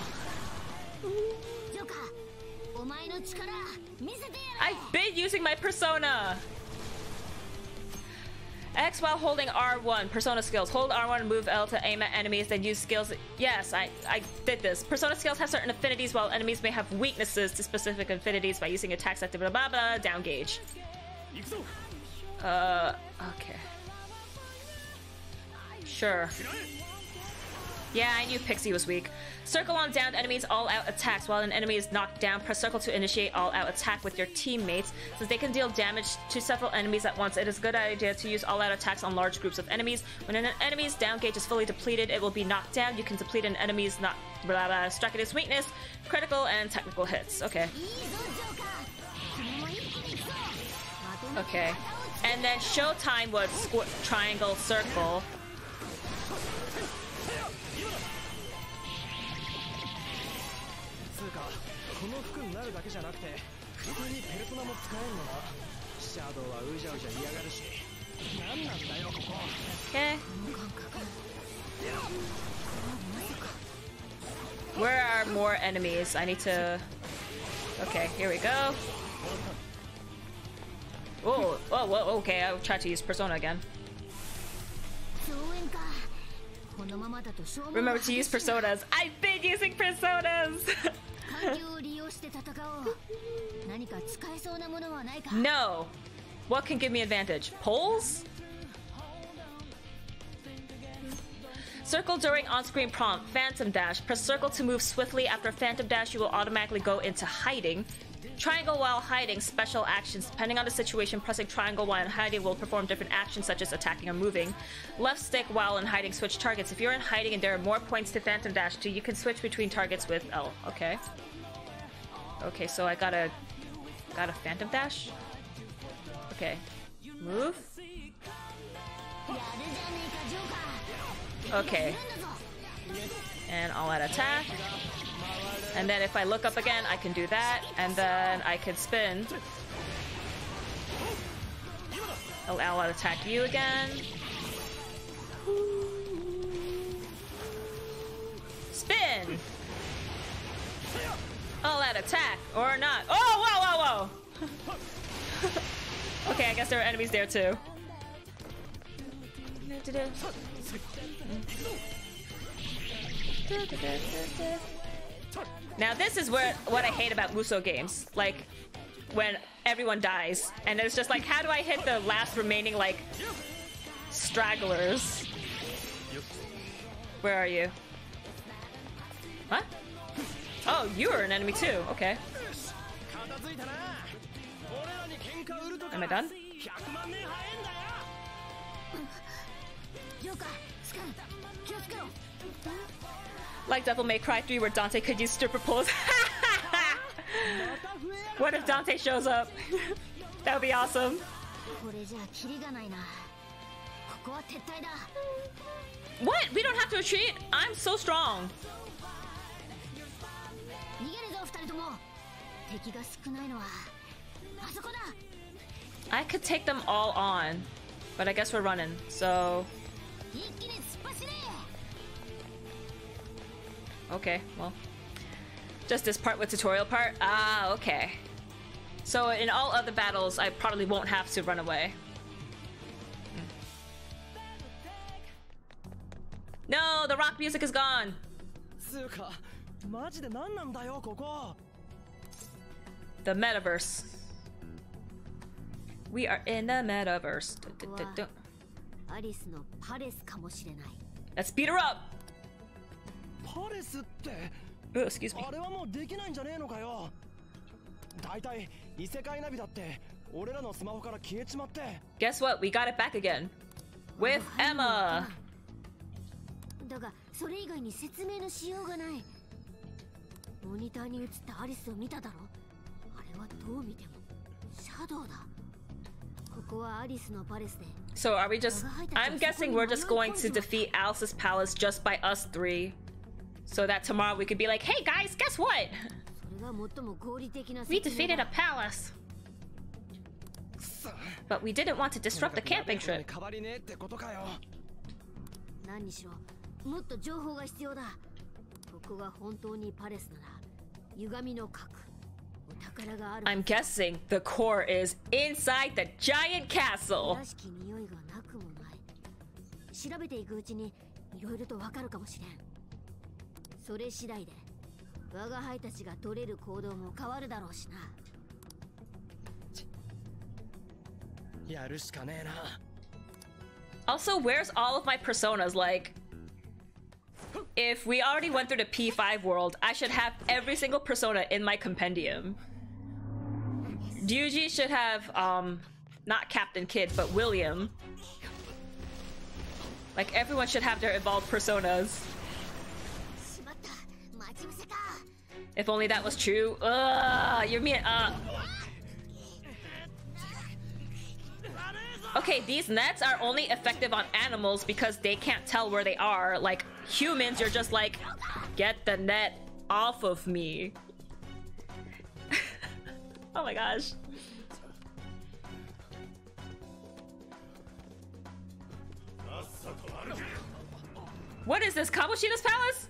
I've been using my persona! X while holding R1, persona skills. Hold R1 and move L to aim at enemies, then use skills. Yes, I, I did this. Persona skills have certain affinities, while enemies may have weaknesses to specific affinities by using attacks active blah blah blah, down gauge. Uh, okay. Sure. Yeah, I knew Pixie was weak. Circle on downed enemies all-out attacks. While an enemy is knocked down, press circle to initiate all-out attack with your teammates. Since they can deal damage to several enemies at once, it is a good idea to use all-out attacks on large groups of enemies. When an enemy's down gauge is fully depleted, it will be knocked down. You can deplete an enemy's not blah blah strike at its weakness, critical and technical hits. Okay. Okay. And then Showtime was triangle circle. うかこの服になるだけじゃなくて普通にペルソナも使えんのなシャドウはうじゃうじゃ嫌がるし何なんだよここ Okay. Where are more enemies? I need to. Okay, here we go. Oh, oh, whoa, okay. I'll try to use Persona again. 増援かこのままだと消耗 Remember to use personas. I've been using personas. no. What can give me advantage? Poles? Circle during on-screen prompt. Phantom dash. Press circle to move swiftly. After phantom dash, you will automatically go into hiding. Triangle while hiding. Special actions. Depending on the situation, pressing triangle while in hiding will perform different actions such as attacking or moving. Left stick while in hiding. Switch targets. If you're in hiding and there are more points to phantom dash to, you can switch between targets with L. Okay. Okay, so I got a Got a phantom dash? Okay. Move? Okay. And I'll add attack. And then if I look up again, I can do that. And then I can spin. I'll, I'll attack you again. Spin! I'll attack, or not. Oh, whoa, whoa, whoa! okay, I guess there are enemies there too. Now this is where what I hate about Musou games. Like when everyone dies and it's just like how do I hit the last remaining like stragglers? Where are you? What? Oh, you are an enemy too. Okay. Am I done? Like Devil May Cry 3 where Dante could use stripper poles. what if Dante shows up? that would be awesome. What? We don't have to retreat? I'm so strong. 逃げるぞ二人とも敵が少ないのはあそこだ I could take them all on, but I guess we're running, so 一気に突っ走れ okay, well. Just this part with tutorial part? Ah, okay. So in all other battles, I probably won't have to run away. Hmm. No, the rock music is gone. つうかマジで何なんだよここ The metaverse. We are in the metaverse. ここはアリスのパレスかもしれない Let's beat her up. パレスって Oh, excuse me. あれはもうできないんじゃねえのかよ大体異世界ナビだって俺らのスマホから消えちまって Guess what? We got it back again. With Emma. だがそれ以外に説明のしようがない モニターに映ったアリスを見ただろあれはどう見てもシャドウだここはアリスのパレスで So are we just I'm guessing we're just going to defeat Alice's palace just by us three. So that tomorrow we could be like, hey guys, guess what? We defeated だ a palace. But we didn't want to disrupt the camping trip. 何にしろもっと情報が必要だここが本当にパレスなら I'm guessing the core is inside the giant castle. Also, where's all of my personas? Like, if we already went through the P5 world, I should have every single persona in my compendium. Ryuji should have, um, not Captain Kidd, but William. Like, everyone should have their evolved personas. If only that was true. Ugh, you're mean, uh... Okay, these nets are only effective on animals because they can't tell where they are. Like, humans, you're just like, get the net off of me. oh my gosh. What is this? Kamoshida's palace?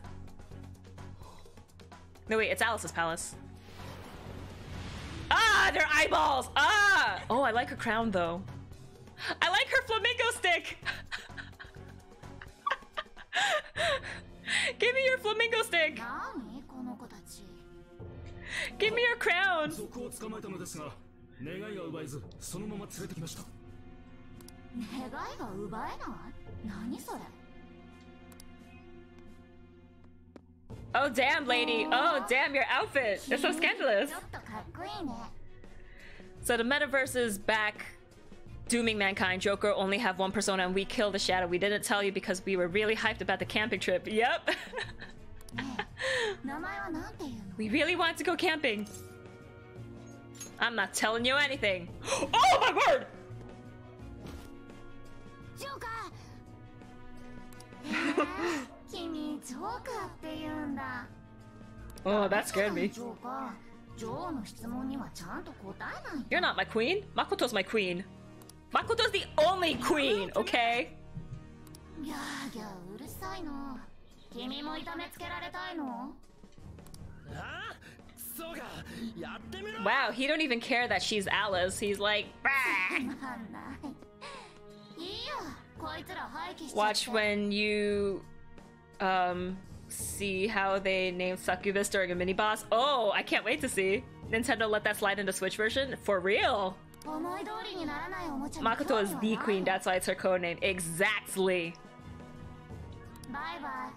No, wait, it's Alice's palace. Ah, their eyeballs! Ah! Oh, I like her crown though. I like her flamingo stick! Give me your flamingo stick! Give me your crown! Oh damn, lady! Oh damn, your outfit! It's so scandalous! So the metaverse is back dooming mankind. Joker only have one persona and we kill the shadow. We didn't tell you because we were really hyped about the camping trip. Yep. We really want to go camping. I'm not telling you anything. Oh my word! Oh that scared me. You're not my queen. Makoto's my queen. Makoto's the only queen, okay? Wow, he don't even care that she's Alice. He's like, bah! Watch when you um see how they name succubus during a mini boss. Oh, I can't wait to see. Nintendo let that slide into Switch version? For real? Makoto is the queen, that's why it's her code name. Exactly. Bye bye.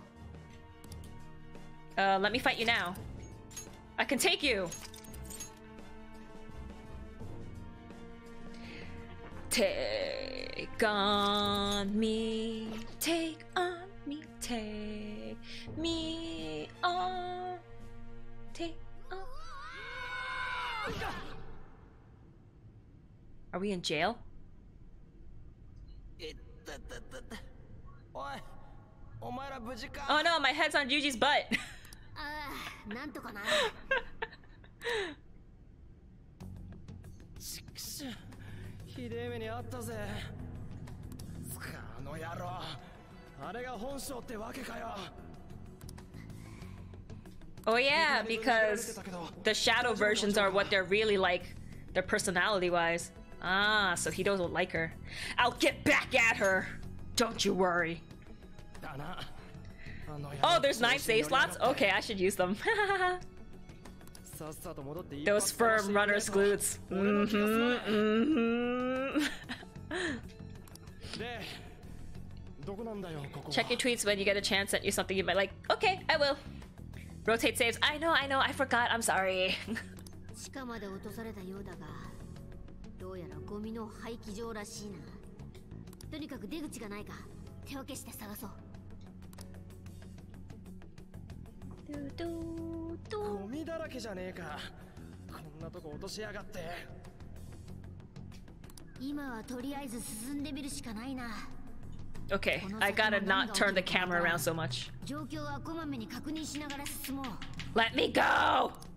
Uh, let me fight you now. I can take you. Take on me, take on me, take me on, take on. Are we in jail? Oh no, my head's on Ryuji's butt. Uh, oh yeah, because the shadow versions are what they're really like, their personality-wise. Ah, so he doesn't like her. I'll get back at her. Don't you worry. Oh, there's nine save slots? Okay, I should use them. Those firm runner's glutes. Mm -hmm, mm -hmm. Check your tweets when you get a chance sent you something you might like. Okay, I will. Rotate saves. I know, I know, I forgot. I'm sorry. どうやらゴミの廃棄場らしいな。とにかく出口がないか。手分けして探そう。ゴミだらけじゃねえか。こんなとこ落としやがって。今はとりあえず進んでみるしかないな。Okay, I gotta not turn the camera around so much. 状況はこまめに確認しながら進もう。Let me go!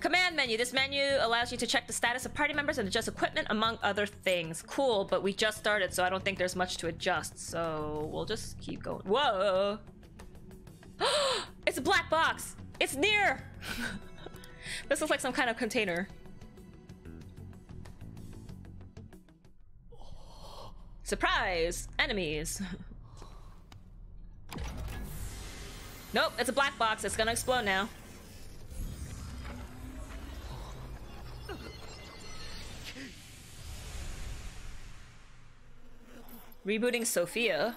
Command menu. This menu allows you to check the status of party members and adjust equipment, among other things. Cool, but we just started, so I don't think there's much to adjust. So we'll just keep going. Whoa! it's a black box! It's near! this looks like some kind of container. Surprise! Enemies. nope, it's a black box. It's gonna explode now. Rebooting Sophia.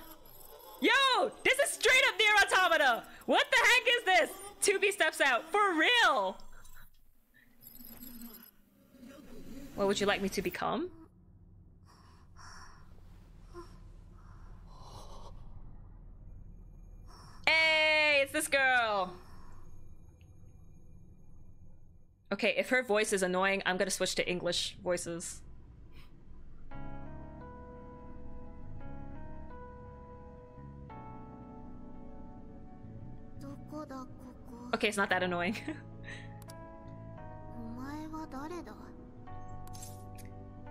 Yo! This is straight up NieR Automata! What the heck is this? 2B steps out. For real! What would you like me to become? Hey, it's this girl! Okay, if her voice is annoying, I'm gonna switch to English voices. Okay, it's not that annoying.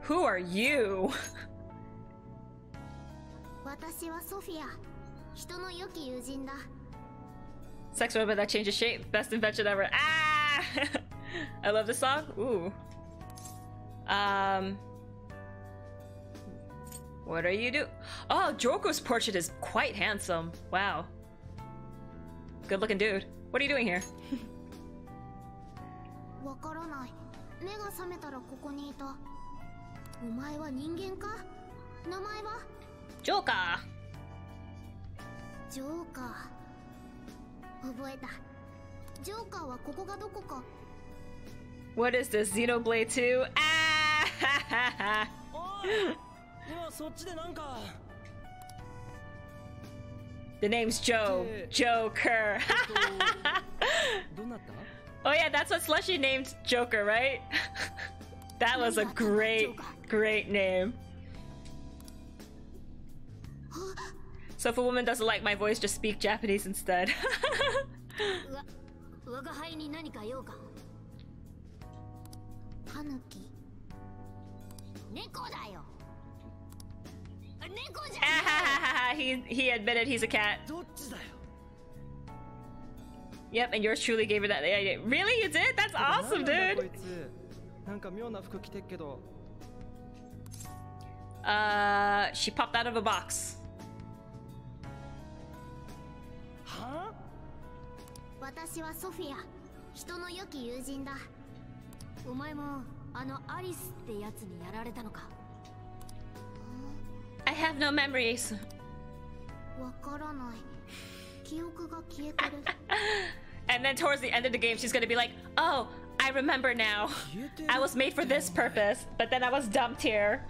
Who are you? Sex robot that changes shape. Best invention ever. Ah! I love this song. Ooh. Um. What are you do? Oh, Joko's portrait is quite handsome. Wow Good looking dude. What are you doing here? わからない目が覚めたらここにいたお前は人間か名前は Joker! ジョーカー覚えたジョーカーはここがどこか What is this? Xenoblade 2? Ah! おい今そっちでなんか The name's Joe. Joker. oh yeah, that's what Slushy named Joker, right? that was a great, great name. So if a woman doesn't like my voice, just speak Japanese instead. he he admitted he's a cat. どっちだよ Yep, and yours truly gave her that idea. Really, you did? That's awesome, なんだこ dude. いつなんか妙な服着てっけど Uh, she popped out of a box. は私はソフィア人の良き友人だお前もあのアリスってやつにやられたのか I have no memories. and then towards the end of the game, she's gonna be like, oh, I remember now. I was made for this purpose, but then I was dumped here.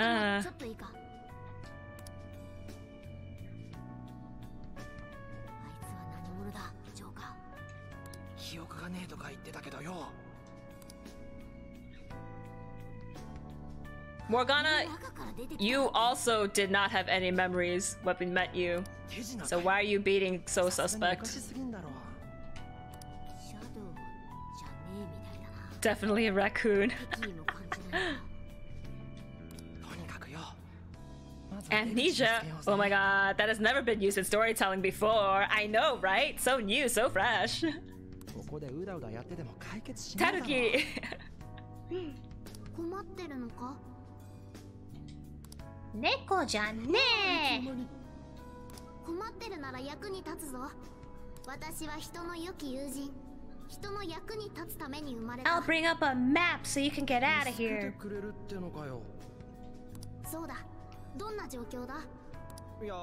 uh. Morgana, you also did not have any memories when we met you. So why are you beating so suspect? Definitely a raccoon. Amnesia? Oh my god, that has never been used in storytelling before. I know, right? So new, so fresh. Tanuki! 猫じゃねえ困ってるなら役に立つぞ私は人の良き友人人の役に立つために生まれた I'll bring up a map so you can get out of 助けて here くれるってのかよそうだどんな状況だいや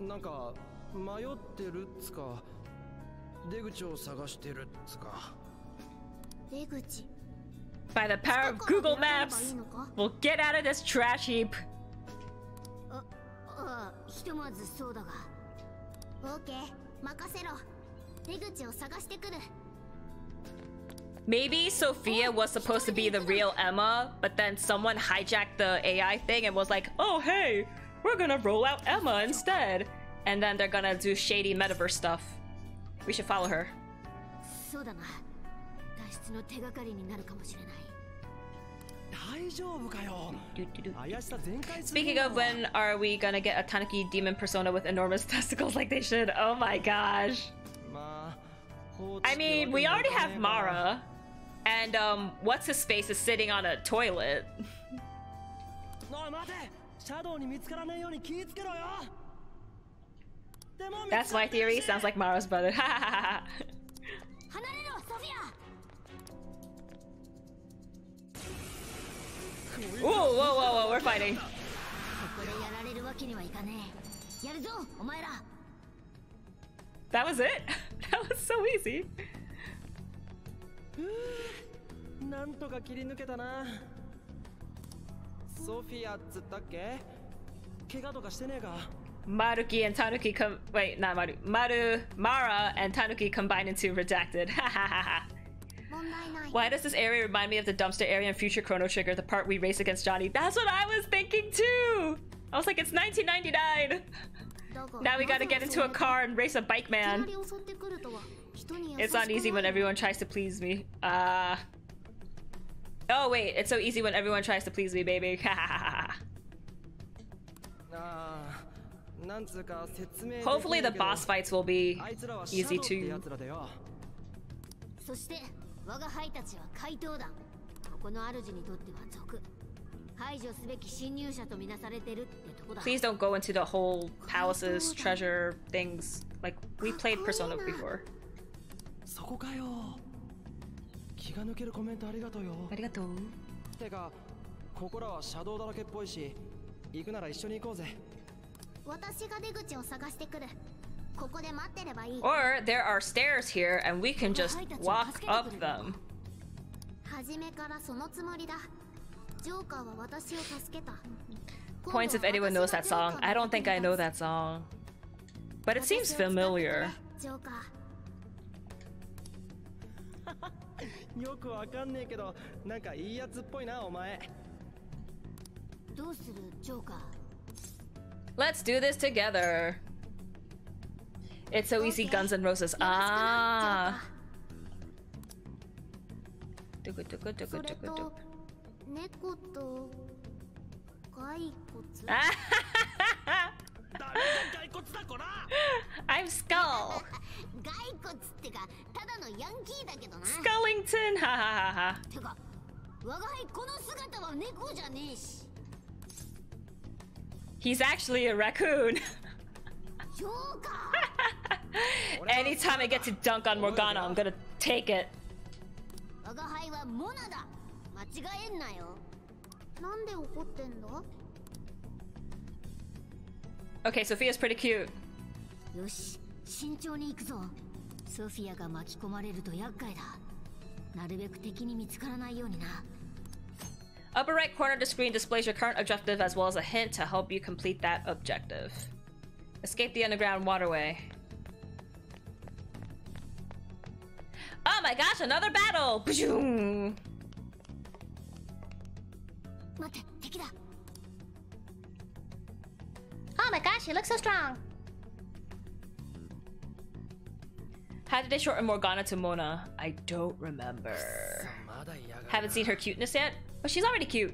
なんか迷ってるっつか出口を探してるっつか出口 By the power of Google Maps, we'll get out of this trash heap. ああひとまずそうだがオーケー任せろ出口を探してくる Maybe Sophia was supposed to be the real Emma, but then someone hijacked the AI thing and was like, oh, hey, we're gonna roll out Emma instead. And then they're gonna do shady metaverse stuff. We should follow her. そうだな脱出の手がかりになるかもしれない Speaking of when are we gonna get a Tanuki demon persona with enormous testicles like they should? Oh my gosh. I mean, we already have Mara. And um, what's his face is sitting on a toilet. That's my theory. Sounds like Mara's brother. 離れろソフィア Whoa, whoa, whoa, whoa, we're fighting. ここでやられるわけにはいかねえやるぞお前ら That was it? That was so easy. なんとか切り抜けたなソフィアっつったっけ怪我とかしてねえか Maruki and Tanuki come. Wait, not Maru. Maru, Mara, and Tanuki combine into redacted. 問題ない Why does this area remind me of the dumpster area in Future Chrono Trigger, the part we race against Johnny? That's what I was thinking too! I was like, it's 1999! Now we gotta get into a car and race a bike man. It's not easy when everyone tries to please me. Ah. Uh... Oh wait, it's so easy when everyone tries to please me, baby. Hopefully the boss fights will be easy too. 我が輩たちは怪盗団。ここの主にとっては賊排除すべき侵入者とみなされてるってとこだ。Please don't go into the whole palaces, treasure things. Like we played Persona before. そこかよ。気が抜けるコメントありがとうよ。ありがとう。てかここらはシャドウだらけっぽいし行くなら一緒に行こうぜ。私が出口を探してくる ここで待ってればいい Or there are stairs here and we can just walk up them. 初めからそのつもりだジョーカーは私を助けた Points if anyone knows that song. I don't think I know that song. But it seems familiar. ジョーカよくわかんねえけどなんかいいやつっぽいなお前ーどうするジョーカー Let's do this together. It's so easy, Guns and Roses. Ah. I'm Skull. Skullington, ha ha ha ha. He's actually a raccoon. そうか Anytime I get to dunk on Morgana, I'm gonna take it. ー我が輩はモナだ間違えんなよなんで怒ってんだ Okay, Sophia's pretty cute. よし慎重に行くぞソフィアが巻き込まれると厄介だなるべく敵に見つからないようにな Upper right corner of the screen displays your current objective as well as a hint to help you complete that objective. Escape the underground waterway. Oh my gosh, another battle! Oh my gosh, you look so strong! How did they shorten Morgana to Mona? I don't remember. Haven't seen her cuteness yet? But oh, she's already cute.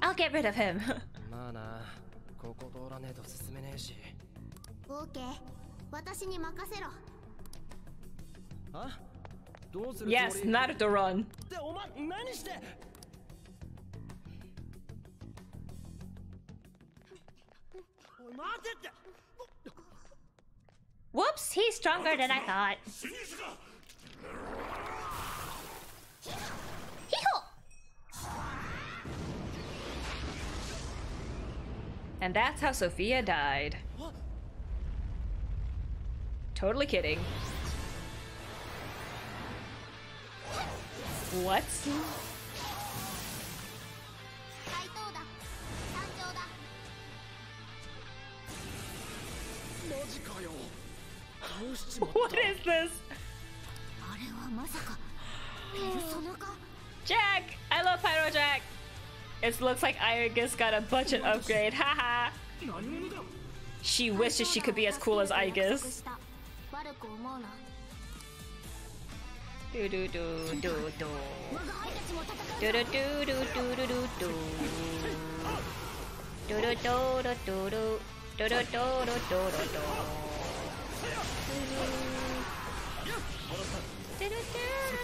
I'll get rid of him. まあなここ通らねえと進めねえしオーケー私に任せろあどうする yes, つもり Naruto run. でお前何しておい待てって Whoops, he's stronger than I thought. Hee-haw! And that's how Sophia died. Totally kidding. What? What is this? Jack! I love Pyro Jack! It looks like Aigis got a budget upgrade, haha! she wishes she could be as cool as Aigis. Do do do do do. Do do do do do do do do. Do do do do do do. Do do do do do do do. Do do do do do do do.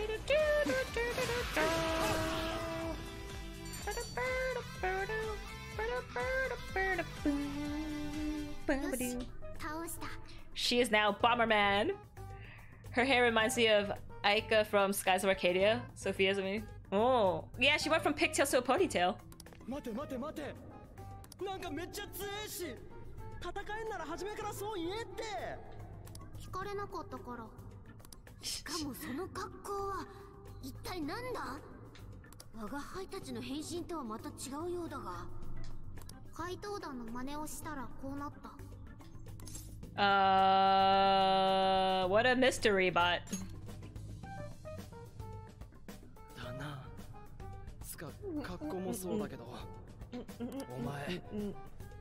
Do do do do do. She is now Bomberman. Her hair reminds me of Aika from Skies of Arcadia. Sophia's me. Oh, yeah, she went from pigtail to a ponytail. Uh, what a mystery bot. だな 格好もそうだけどお前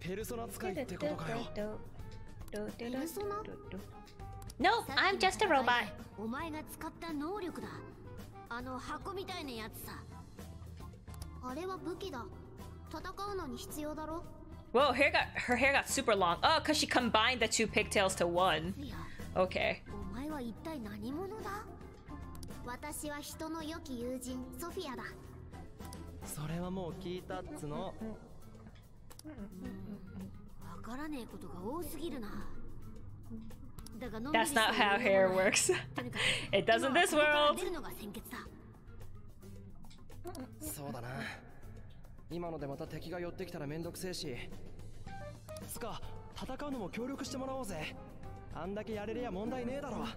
ペルソナ使いってことかよペルソナ No, I'm just a robot. お前が使った能力だあの箱みたいなやつさあれは武器だ戦うのに必要だろ Whoa, hair got her hair got super long. Oh, cause she combined the two pigtails to one. いや Okay. お前は一体何者だ私は人の良き友人ソフィアだそれはもう聞いたっつのわからねえことが多すぎるなだがのんびり That's して not い how る hair ような works. とにかく It does in 今は this ここから world. 出るのが先決だそうだな 今のでまた敵が寄ってきたらめんどくせえし。つか戦うのも協力してもらおうぜ。あんだけやれりゃ問題ねえだろ。あ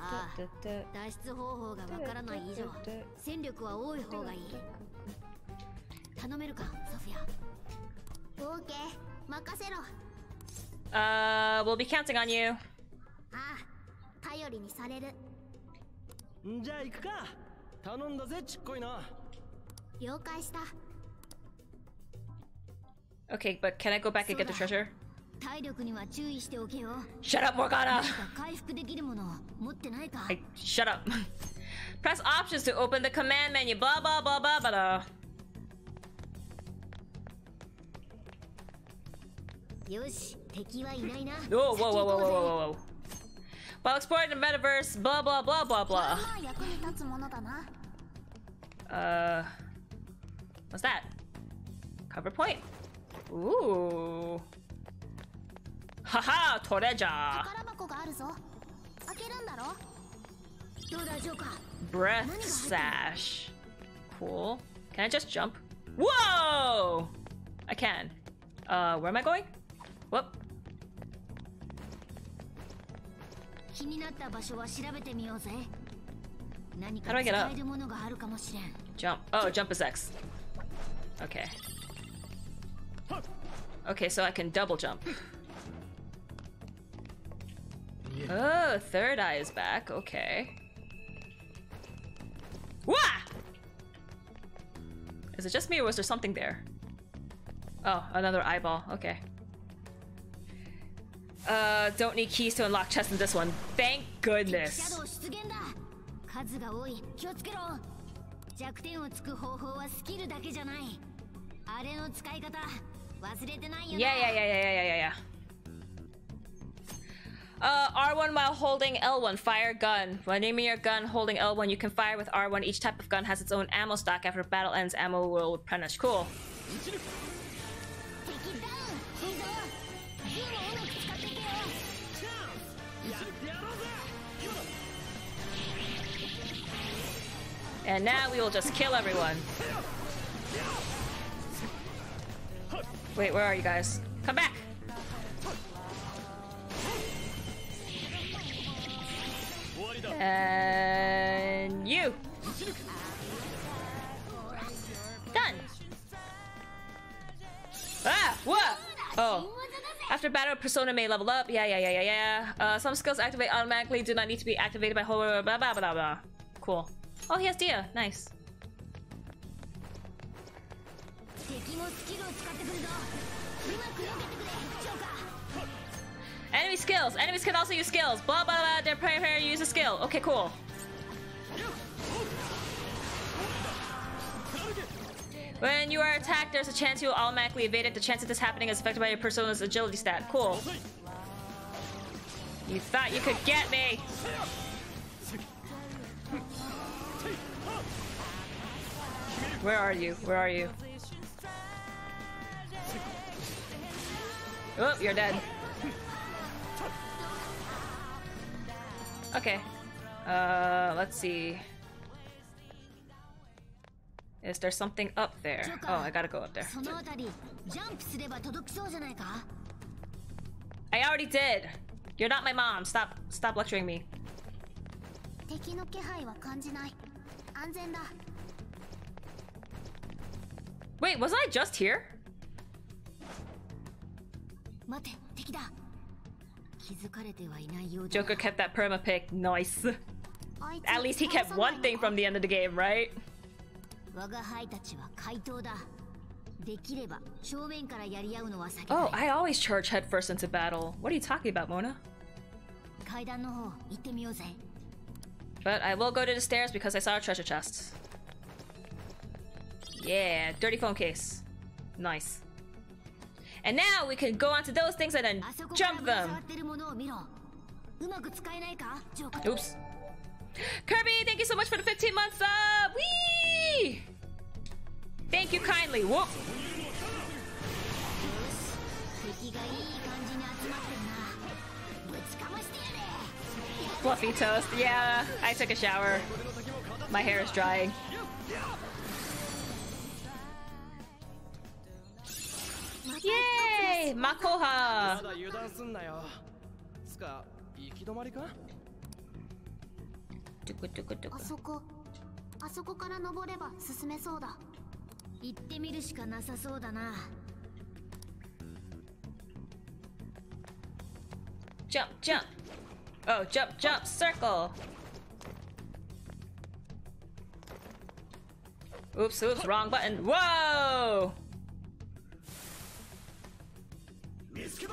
あ脱出方法がわからない以上戦力は多い方がいい。頼めるかソフィア。オーケー任せろ。Uh, we'll be counting on you. ああ頼りにされる。んじゃあ行くか。頼んだぜちっこいな Okay, but can I go back and get the treasure? Shut up, Morgana! I, shut up. Press options to open the command menu. Blah blah blah blah blah. Oh, whoa, whoa, whoa, whoa, whoa, whoa. While exploring the metaverse, blah blah blah blah blah. Uh. What's that? Cover point. Ooh. Haha, Toreja. Breath sash. Cool. Can I just jump? Whoa! I can. Uh, where am I going? Whoop. How do I get up? Jump. Oh, jump is X. Okay. Okay, so I can double jump. Oh, third eye is back. Okay. Wah! Is it just me or was there something there? Oh, another eyeball. Okay. Uh, don't need keys to unlock chests in this one. Thank goodness. 弱点をつく方法はスキルだけじゃないあれの使い方忘れてないよ Yeah, な yeah, yeah, yeah, yeah, yeah, yeah, yeah. Uh, R1 while holding L1, fire gun. When aiming your gun holding L1, you can fire with R1. Each type of gun has its own ammo stock. After battle ends, ammo will replenish. Cool. And now we will just kill everyone. Wait, where are you guys? Come back! And you! Done! Ah! What? Oh. After battle, persona may level up. Yeah, yeah, yeah, yeah, yeah. Uh, some skills activate automatically, do not need to be activated by whole blah blah blah blah. Cool. Oh, he has Dia. Nice. Enemy skills. Enemies can also use skills. Blah blah blah. Their player uses skill. Okay, cool. When you are attacked, there's a chance you will automatically evade it. The chance of this happening is affected by your persona's agility stat. Cool. You thought you could get me! Where are you? Where are you? Oh, you're dead. Okay. Uh, let's see. Is there something up there? Oh, I gotta go up there. そのあたりジャンプすれば届きそうじゃないか I already did. You're not my mom. Stop. Stop lecturing me. 敵の気配は感じない安全だ Wait, wasn't I just here? 待て敵だ気づかれてはいないようだ Joker kept that perma pick. Nice. あいつ At least he kept one thing from the end of the game, right? 我が輩たちは怪盗だできれば正面からやり合うのは避けたい Oh, I always charge headfirst into battle. What are you talking about, Mona? 階段の方行ってみようぜ But I will go to the stairs because I saw a treasure chest. Yeah, dirty phone case. Nice. And now we can go onto those things and then jump them. Oops. Kirby, thank you so much for the 15 months up! Whee! Thank you kindly. Whoop! Fluffy toast. Yeah, I took a shower. My hair is drying. イエーイマコハまだ油断すんなよ。つか行き止まりか？ょあそこ。あそこから登れば進めそうだ。行ってみるしかなさそうだな。ジャンジャン。ジャンジャンサークルオープスオープスン見つし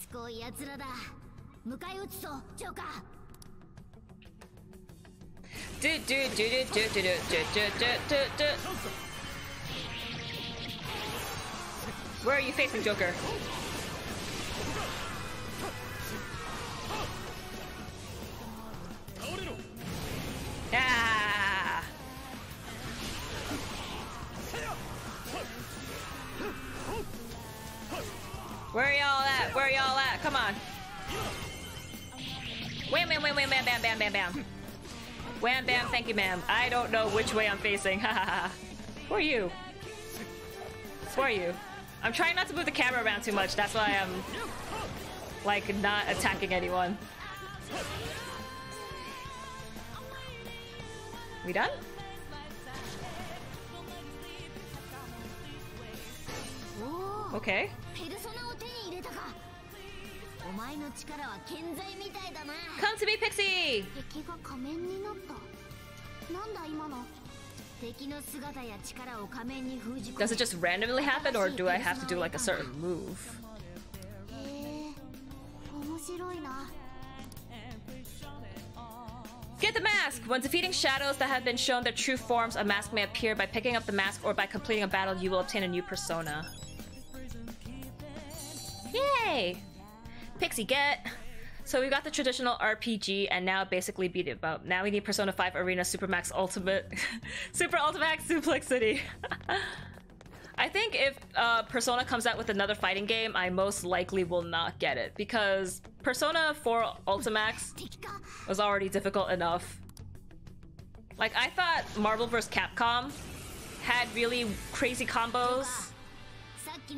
つこいやらだ。迎え撃つぞ Where are y'all at? Where are y'all at? Come on. Wham, wham, wham, wham, bam, bam, bam, bam, bam. Wham, bam, thank you, ma'am. I don't know which way I'm facing. Ha ha ha. Who are you? Who are you? I'm trying not to move the camera around too much. That's why I'm, like, not attacking anyone. We done? Okay. Come to me, Pixie! 敵が仮面になったなんだ今の敵の姿や力を仮面に封じ込め Does it just randomly happen, or do I have to do, like, a certain move? へえ面白いな Get the mask! When defeating shadows that have been shown their true forms, a mask may appear. By picking up the mask or by completing a battle, you will obtain a new persona. Yay! Pixie get! So we got the traditional RPG and now basically beat it up. Now we need Persona 5 Arena Supermax Ultimate Super Ultimax Suplex City. I think if uh, Persona comes out with another fighting game, I most likely will not get it because Persona 4 Ultimax was already difficult enough. Like I thought Marvel vs. Capcom had really crazy combos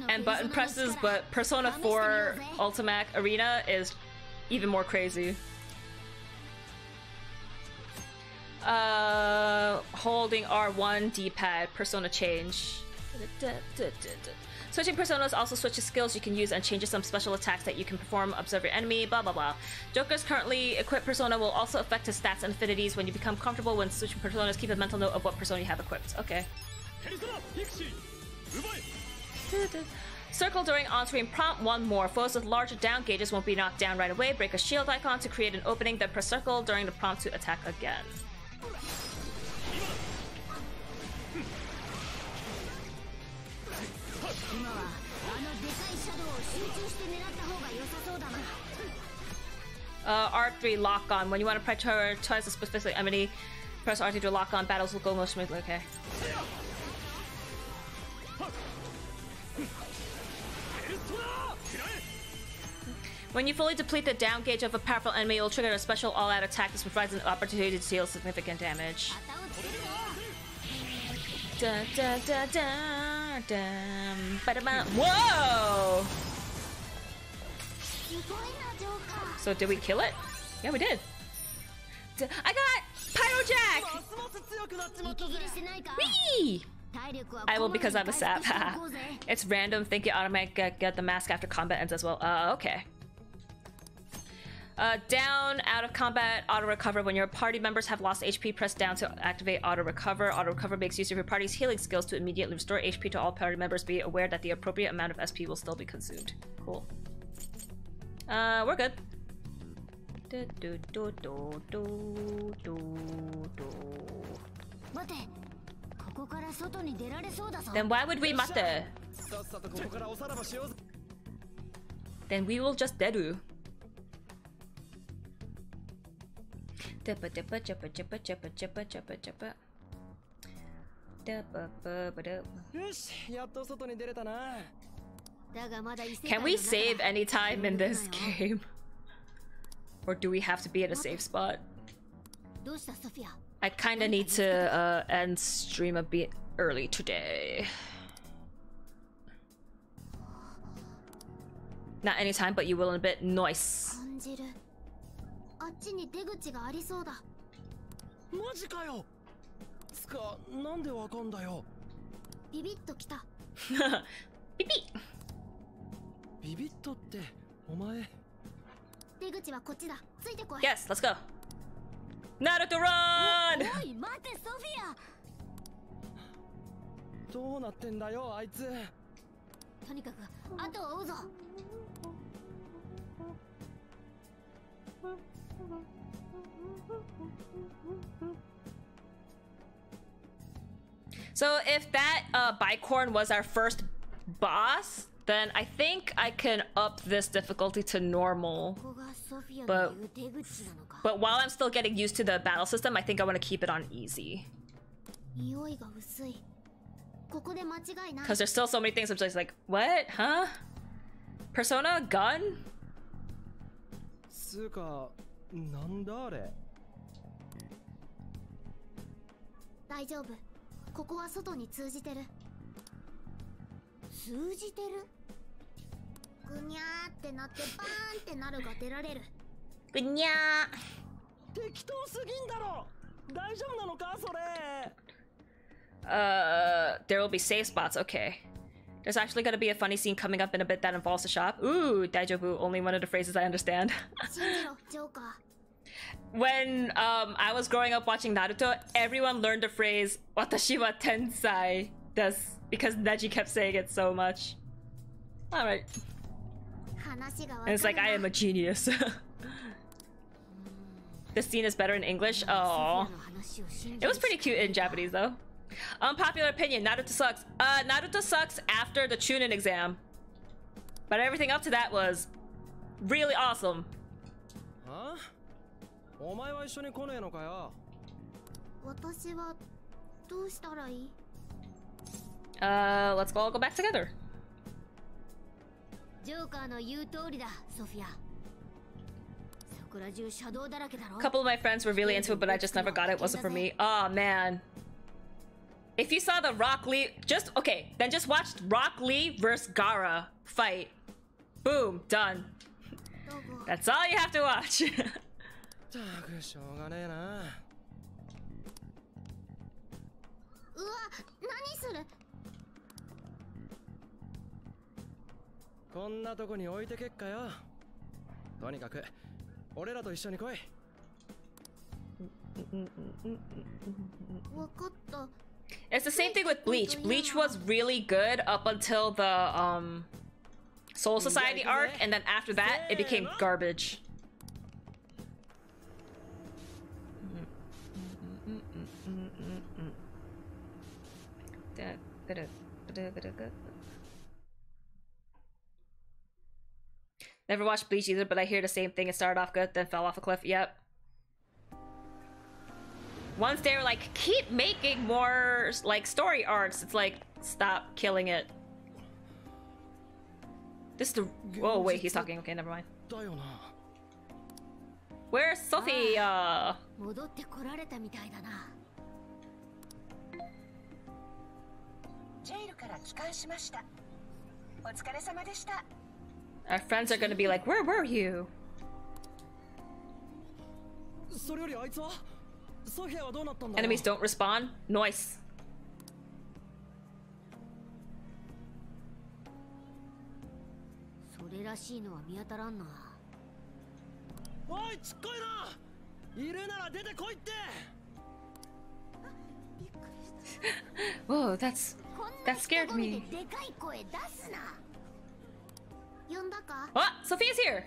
and button presses, but Persona 4 Ultimate Arena is even more crazy. Uh, holding R1 D-pad, Persona change. Switching personas also switches skills you can use and changes some special attacks that you can perform, observe your enemy, blah blah blah. Joker's currently equipped persona will also affect his stats and affinities when you become comfortable when switching personas. Keep a mental note of what persona you have equipped. Okay. Circle during on-screen prompt one more. Foes with larger down gauges won't be knocked down right away. Break a shield icon to create an opening, then press circle during the prompt to attack again. Uh, R3 lock on. When you want to prioritize a specific enemy, press R3 to lock on. Battles will go more smoothly. Okay. When you fully deplete the down gauge of a powerful enemy, will trigger a special all-out attack. This provides an opportunity to deal significant damage. Da, da, da, da, ba-da-ba. Whoa! So did we kill it? Yeah, we did. I got Pyro Jack! Whee! I will because I'm a sap. it's random. Think you automatically get the mask after combat ends as well. Uh, okay. Uh, down, out of combat, auto recover. When your party members have lost HP, press down to activate auto recover. Auto recover makes use of your party's healing skills to immediately restore HP to all party members. Be aware that the appropriate amount of SP will still be consumed. Cool. Uh, we're good. Do, do, do, do, do, do. Then why would we matter? Then we will just deadu. Can chippa chippa chippa chippa chippa we save any time in this game? or do we have to be at a safe spot? I kinda need to uh, end stream a bit early today. Not anytime, but you will in a bit. Nice. あっちに出口がありそうだ。マジかよ。つかなんでわかんだよ。ビビッときた。ビビビビッとってお前。出口はこっちだ。ついてこい。Yes, let's go. Naruto run! おい待てソフィア。どうなってんだよあいつ。とにかく後を追うぞ So if that uh, Bicorn was our first boss, then I think I can up this difficulty to normal. But, but while I'm still getting used to the battle system, I think I want to keep it on easy. Because there's still so many things I'm just like, what? Huh? Persona? Gun? なんだあれ？大丈夫。ここは外に通じてる。通じてる？ぐにゃーってなってバーンってなるが出られる。ぐにゃ適当すぎんだろ！大丈夫なのか？それ。Uh, there will be safe spots. Okay. There's actually going to be a funny scene coming up in a bit that involves the shop. Ooh, Daijobu, only one of the phrases I understand. when um, I was growing up watching Naruto, everyone learned the phrase "Watashi wa tensai desu" because Neji kept saying it so much. All right. And it's like I am a genius. the scene is better in English. Oh, it was pretty cute in Japanese though. Unpopular opinion: Naruto sucks. Uh, Naruto sucks after the Chunin exam, but everything up to that was really awesome. あお前は一緒に来ねえのかよ私はどうしたらいい Uh, let's all go back together. ジョーカーの言う通りだソフィアそこら中シャドウだらけだろ A couple of my friends were really into it, but I just never got it. Wasn't for me. Oh man. If you saw the Rock Lee, just okay, then just watch Rock Lee versus Gaara fight. Boom, done. That's all you have to watch. it's the same thing with Bleach. Bleach was really good up until the um Soul Society arc, and then after that, it became garbage. Never watched Bleach either, but I hear the same thing. It started off good, then fell off a cliff. Yep Once they were like, keep making more like story arcs, it's like, stop killing it. This is the. Oh wait, he's talking. Okay, never mind. だよな Where's Sophia? 戻ってこられたみたいだなジェイルから帰還しましたお疲れ様でした Our friends are gonna be like, where were you? それよりあいつは Enemies don't respawn. Nice. それらしいのは見当たらんな おいちっこいないるなら出てこいって Whoa, that's こんな that scared 人混み me. ででかい声出すな呼んだか Ah, Sophia's here.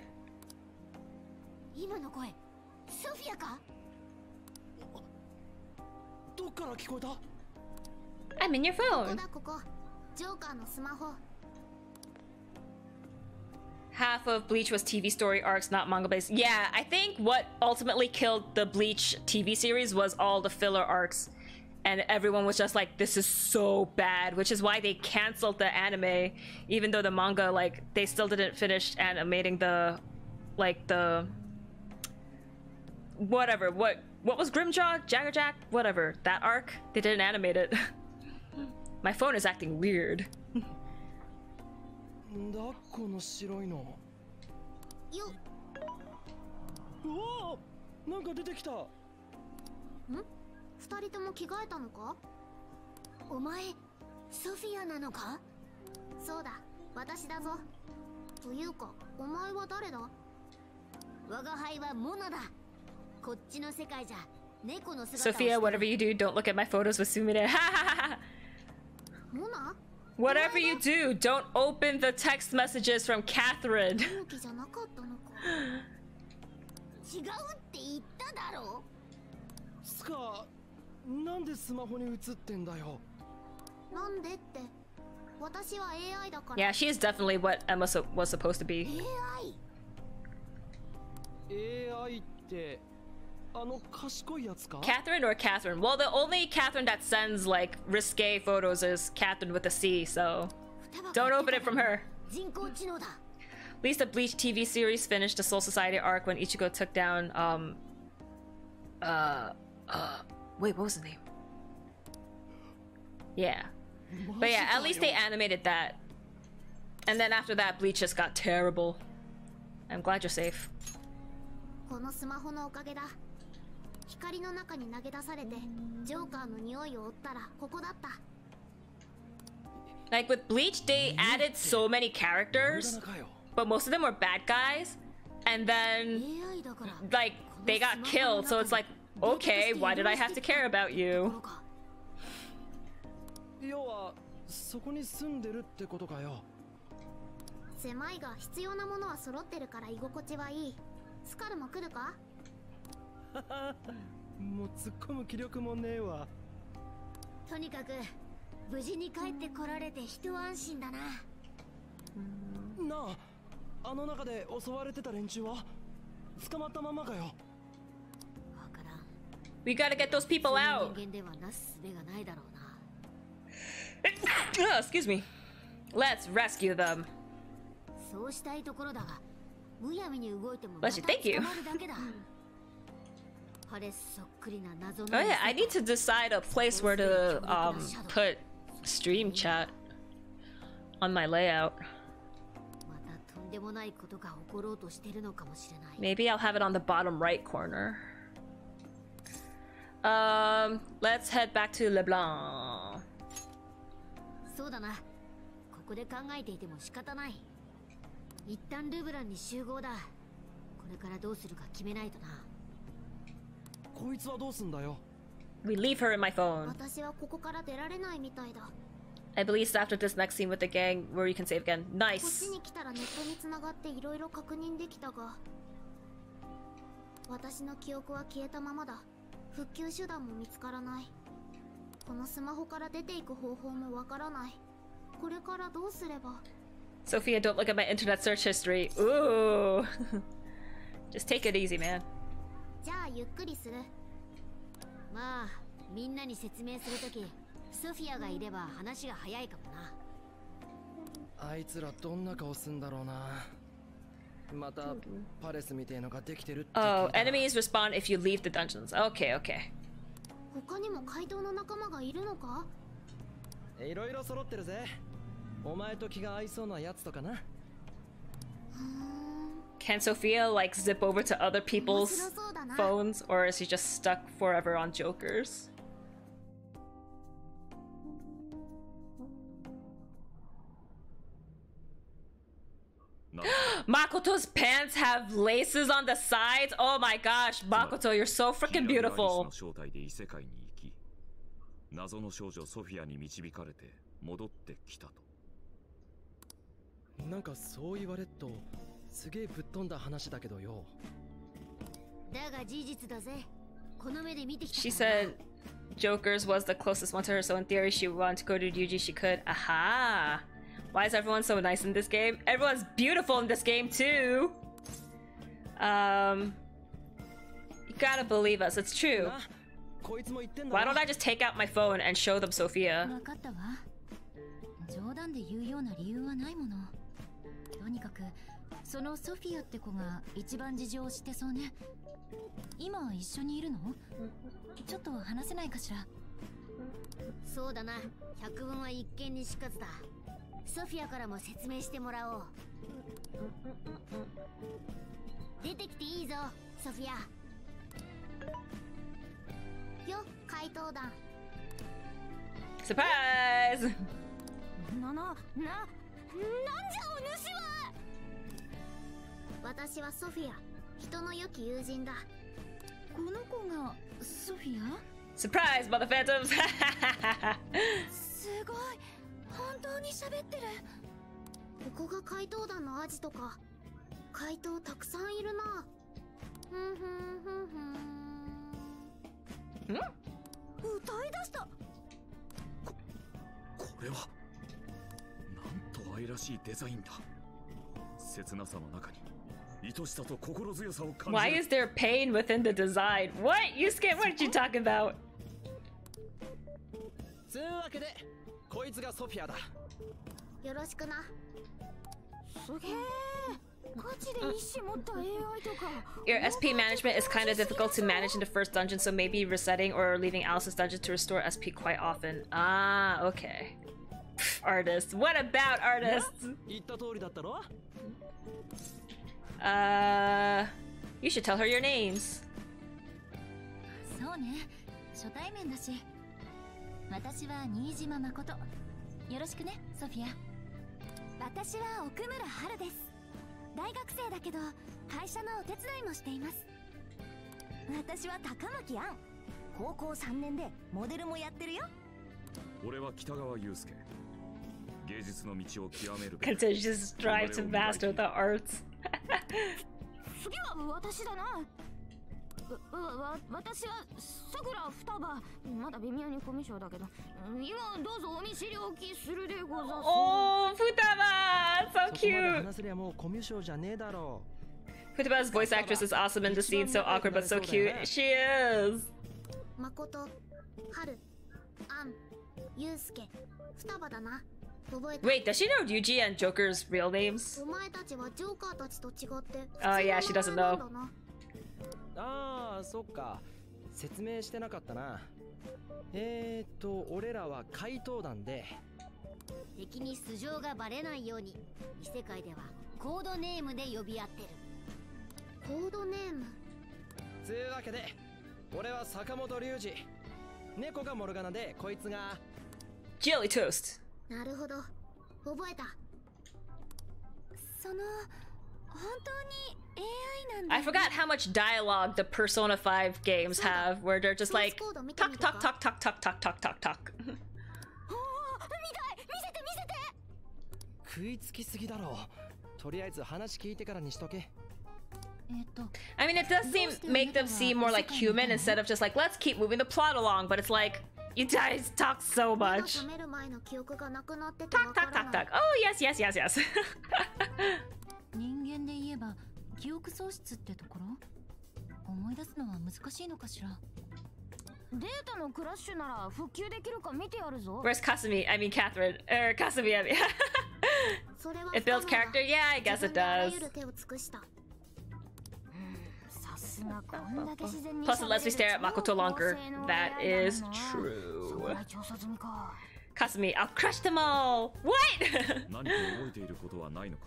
今の声ソフィアか どっから聞こえた I'm in your ここ phone. だここジョーカーのスマホ Half of Bleach was TV story arcs, not manga based. Yeah, I think what ultimately killed the Bleach TV series was all the filler arcs. And everyone was just like, this is so bad, which is why they canceled the anime, even though the manga, like, they still didn't finish animating the, like, the, whatever, what, what was Grimjaw, Jaggerjack, whatever, that arc, they didn't animate it. My phone is acting weird. んだこの白いのようわーなんか出てきたん二人とも着替えたのかお前ソフィアなのかそうだ私だぞというかお前は誰だ我が輩はモナだ Sophia, whatever you do, don't look at my photos with Sumire. whatever you do, don't open the text messages from Catherine. yeah, she is definitely what Emma so was supposed to be. AI? Catherine or Catherine? Well, the only Catherine that sends like risque photos is Catherine with a C, so don't open it from her. 人工知能だ At least the Bleach TV series finished the Soul Society arc when Ichigo took down um uh uh wait, what was his name? Yeah. But yeah, at least they animated that. And then after that, Bleach just got terrible. I'm glad you're safe. このスマホのおかげだ 光の中に投げ出されてジョーカーの匂いを追ったらここだった Like with Bleach, they added so many characters, but most of them were bad guys. And then, like, they got killed, so it's like, okay, why did I have to care about you? 要はそこに住んでるってことかよ狭いが必要なものは揃ってるから居心地はいいスカルも来るかもう突っ込む気力もねえわとにかく無事に帰ってこられて一安心だななああの中で襲われてた連中は？捕まったままかよ We gotta get those people out. 人間ではなすすべがないだろうな Oh, excuse me. Let's rescue them. そうしたいところだがむやみに動いても Bless you, thank you. Oh yeah, I need to decide a place where to um put stream chat on my layout. またとんでもないことが起ころうとしてるのかもしれない Maybe I'll have it on the bottom right corner. Um, let's head back to LeBlanc. そうだなここで考えていても仕方ない一旦ルブランに集合だこれからどうするか決めないとな こいつはどうすんだよ We leave her in my phone. 私はここから出られないみたいだ I believe it's after this next scene with the gang where you can save again. こっ Nice. ちに来たらネットにつながっていろいろ確認できたが私の記憶は消えたままだ復旧手段も見つからないこのスマホから出ていく方法もわからないこれからどうすれば Sophia, don't look at my internet search history. Ooh. Just take it easy, man. じゃあゆっくりする。まあみんなに説明するときソフィアがいれば話が早いかもな。あいつらどんな顔すんだろうな。またパレスみてえのができてるって Oh, enemies respawn if you leave the dungeons. Okay, okay. 他にも怪盗の仲間がいるのか？いろいろ揃ってるぜ。お前と気が合いそうなやつとかな Can Sophia like zip over to other people's 面白そうだな phones, or is she just stuck forever on Joker's? Makoto's pants have laces on the sides. Oh my gosh, Makoto, you're so freaking キンラムアリ beautiful. スの正体で異世界に行き謎の少女ソフィアに導かれて戻ってきたとなんかそう言われっと すげえぶっ飛んだ話だけどよ。だが事実だぜ。この目で見てきた She said Joker's was the closest one to her so in theory she wanted to go to Ryuji. she could. Aha! Why is everyone so nice in this game? Everyone's beautiful in this game too! Um you gotta believe us it's true. Why don't I just take out my phone and show them Sophia? 冗談で言うような理由はないもの。とにかくそのソフィアって子が一番事情を知ってそうね。今は一緒にいるの？ちょっと話せないかしら？そうだな。百聞は一見にしかずだ。ソフィアからも説明してもらおう。出てきていいぞソフィア。よ怪盗団。Surprise! ななななんじゃお主は私はソフィア。人の良き友人だ。この子がソフィア？Surprise, Mother Phantoms! すごい。本当に喋ってる。ここが怪盗団のアジトか。怪盗たくさんいるな。ふん？ふん？ふんふんん歌い出した。これはなんと愛らしいデザインだ。切なさの中に Why る is there pain within the design? What? Yusuke, what are you talking about? つうわけでこいつがソフィアだよろしくなすげえガチで意志持った AI とか Your SP management is kind of difficult to manage in the first dungeon, so maybe resetting or leaving Alice's dungeon to restore SP quite often. Ah, okay. Pff, Artists. What about artists? Uh, you should tell her your names. Kazuya's just drive to master the arts. 次は私だなわわわ私はさくら双葉まだ微妙にコミュ障だけど今どうぞお見知りおきするでござす Oh, Futaba! So そこまで cute! 話せりゃもうコミュ障じゃねえだろ Futaba's voice actress is awesome in the scene, so awkward but so cute. She is! 誠春アンユウスケ双葉だな Wait, does she know Yuji and Joker's real names? お前たちはジョーカーたちと違って Oh, yeah, she doesn't know. ああそっか。説明してなかったな。えー、っと俺らは怪盗団で。敵に素性がバレないように異世界ではコードネームで呼び合ってる。コードネーム？つうわけで俺は坂本龍二。猫がモルガナでこいつが Jelly Toast. なるほど覚えたその本当に AI なんだ I forgot how much dialogue the Persona 5 games have, where they're just like talk, talk, talk, talk, talk, talk, talk, talk, talk, talk. おー見たい見せて見せて食いつきすぎだろとりあえず話聞いてからにしとけえっと I mean, it does seem make them seem more like human instead of just like let's keep moving the plot along. But it's like you guys talk so 目が much. 覚める前の記憶がなくなっててわ Talk, か talk, ら talk, ない talk. Oh yes, yes, yes, yes. 人間で言えば記憶喪失ってところ思い出すのは難しいのかしらデータのクラッシュなら復旧できるか見てやるぞ Where's Kasumi? I mean Catherine. Or Kasumi. I mean. それは it builds character. Yeah, I guess 自 it 分であら does. Plus, it lets me stare at Makoto longer. 超高性能 That AI is だもの true. 将来調査済みか Kasumi, I'll crush them all. What? 何か覚えていることはないのか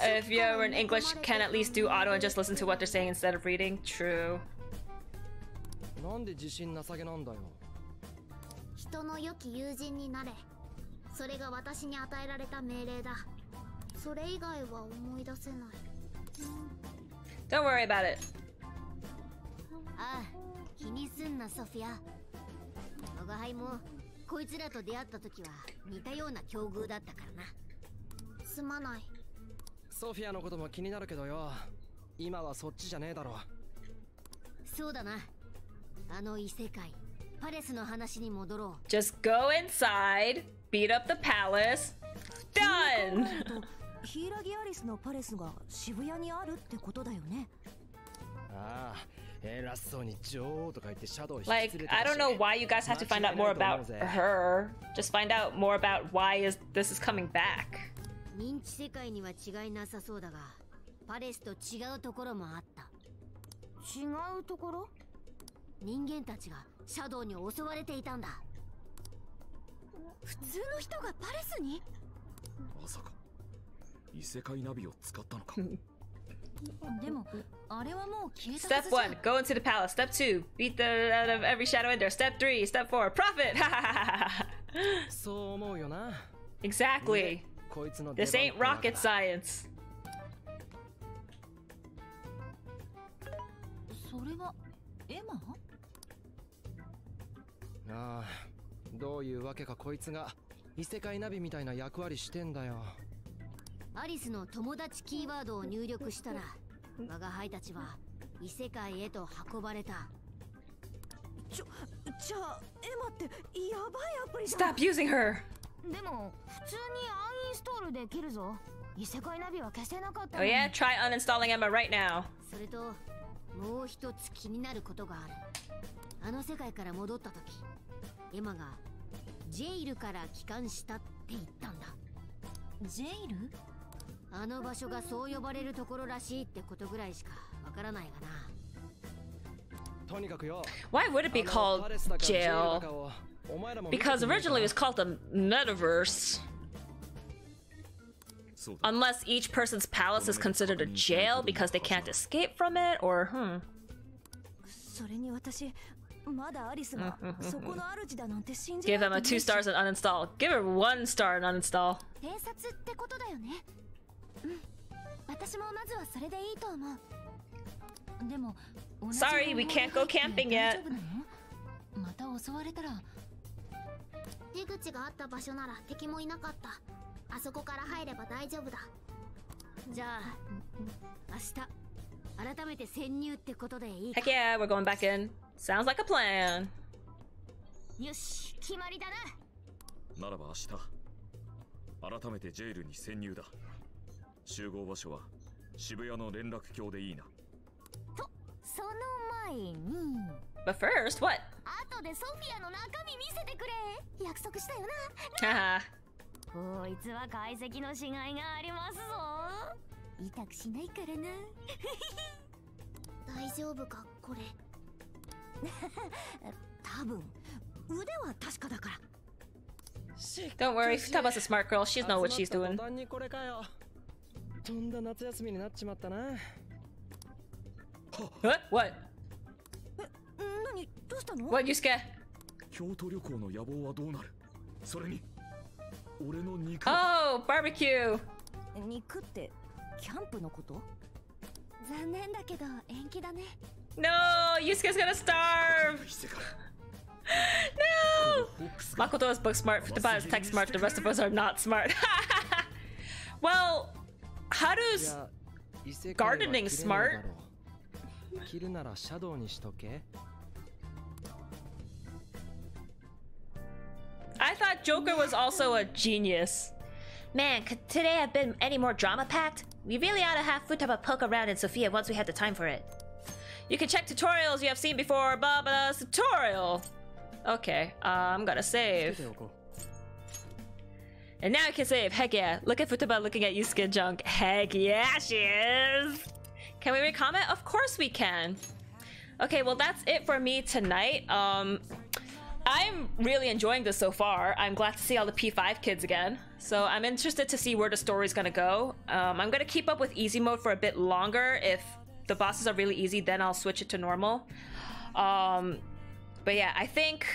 if you're in English, can at least do auto and just listen to what they're saying instead of reading. True. なんで自信なさげなんだよ人の良き友人になれそれが私に与えられた命令だ それ以外は思い出せない Don't worry about it. ああ気にすんなソフィア我が輩もこいつらと出会った時は似たような境遇だったからなすまないソフィアのことも気になるけどよ今はそっちじゃねえだろそうだなあの異世界パレスの話に戻ろう Just go inside, beat up the palace. Done! ヒイラギアリスのパレスが渋谷にあるってことだよね。ああ偉そうに女王とか言ってシャドウ引き Like, 連れてたし I don't know why you guys have to find out more about her. Just find out more about why is this is coming back. 認知世界には違いなさそうだがパレスと違うところもあった。違うところ？人間たちがシャドウに襲われていたんだ。普通の人がパレスに？まさか異世界ナビを使ったのかでもあれはもう消えたは Step ずじゃん one, go into the palace. Step two, beat the out of every shadow ender. Step three, step four, profit. そう思うよな exactly. こいつの This 出 ain't rocket だ science. それがエマああどういうわけかこいつが異世界ナビみたいな役割してんだよアリスの友達キーワードを入力したら我が輩たちは異世界へと運ばれた。ちょじゃあエマってやばいアプリじゃん Stop using her. でも普通にアンインストールできるぞ。異世界ナビは消せなかった Oh のに。Yeah, try uninstalling Emma right now. それともう一つ気になることがある。あの世界から戻った時エマがジェイルから帰還したって言ったんだ。ジェイル？あの場所がそう呼ばれるところらしいってことぐらいしかわからないがなとにかくよ Why would it be あの called パレスだかジェイルだ jail? かをお前らも見て Because くんねえか originally it was called the metaverse. そうだ Unless each person's palace is considered a jail because they can't escape from it, or hmm. それに私まだアリスがそこの主だなんて信じ Give ら them れ a て two ないし stars and uninstall. Give her one star and uninstall. 偵察ってことだよね Sorry, we can't go camping 大 yet. 丈夫なのまた襲われたら出口があった場所なら敵もいなかったあそこから入れば大丈夫だじゃあ明日改めて潜入ってことでいいか Heck yeah, we're going back in. Sounds like a plan. よし決まりだなならば明日改めてジェイルに潜入だ 集合場所は渋谷の連絡橋でいいな。その前に。But first, what? 後でソフィアの中身見せてくれ。約束したよ Haha. こいつは解析のしがいがありますぞ。痛くしないからな。な 大丈夫かこれ。多分。腕は確かだから。Don't worry, Futaba's a smart girl. She's know what she's doing. 途端にこれかよとんだ夏休みになっちまったな What? What? 何どうしたの What, Yusuke? 京都旅行の野望はどうなるそれに俺の肉 Oh, barbecue. 肉ってキャンプのこと残念だけど延期だね No, Yusuke's gonna starve. 異世界 No. Makoto is book smart, Futaba is tech smart, the rest of us are not smart. well, い Haru's や異世界は gardening 切れねえ smart. だろう切るならシャドウにしとけ I thought Joker was also a genius. Man, could today have been any more drama packed? We really ought to have Futaba poke around in Sophia once we have the time for it. You can check tutorials you have seen before, blah blah tutorial. Okay, uh, I'm gonna つ save. And now I can save. Heck yeah. Look at Futaba looking at you, skin junk. Heck yeah, she is. Can we recomment? Of course we can. Okay, well, that's it for me tonight. Um, I'm really enjoying this so far. I'm glad to see all the P5 kids again. So I'm interested to see where the story's gonna go. Um, I'm gonna keep up with easy mode for a bit longer. If the bosses are really easy, then I'll switch it to normal. Um, but yeah, I think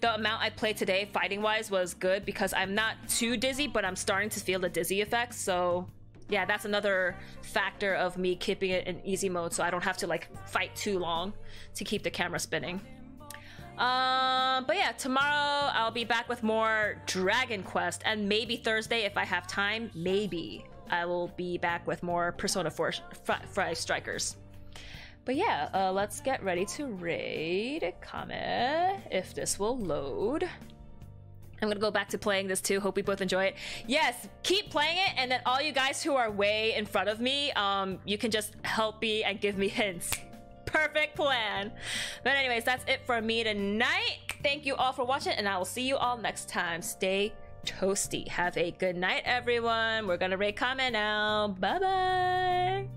the amount I played today, fighting wise, was good because I'm not too dizzy, but I'm starting to feel the dizzy effects. So, yeah, that's another factor of me keeping it in easy mode so I don't have to like fight too long to keep the camera spinning. Um, but yeah, tomorrow I'll be back with more Dragon Quest, and maybe Thursday if I have time, maybe I will be back with more Persona 4 5 Strikers. But yeah, uh, let's get ready to raid Kame if this will load. I'm gonna go back to playing this too. Hope we both enjoy it. Yes, keep playing it, and then all you guys who are way in front of me, um, you can just help me and give me hints. Perfect plan. But anyways, that's it for me tonight. Thank you all for watching, and I will see you all next time. Stay toasty. Have a good night, everyone. We're gonna rate comment now. Bye bye.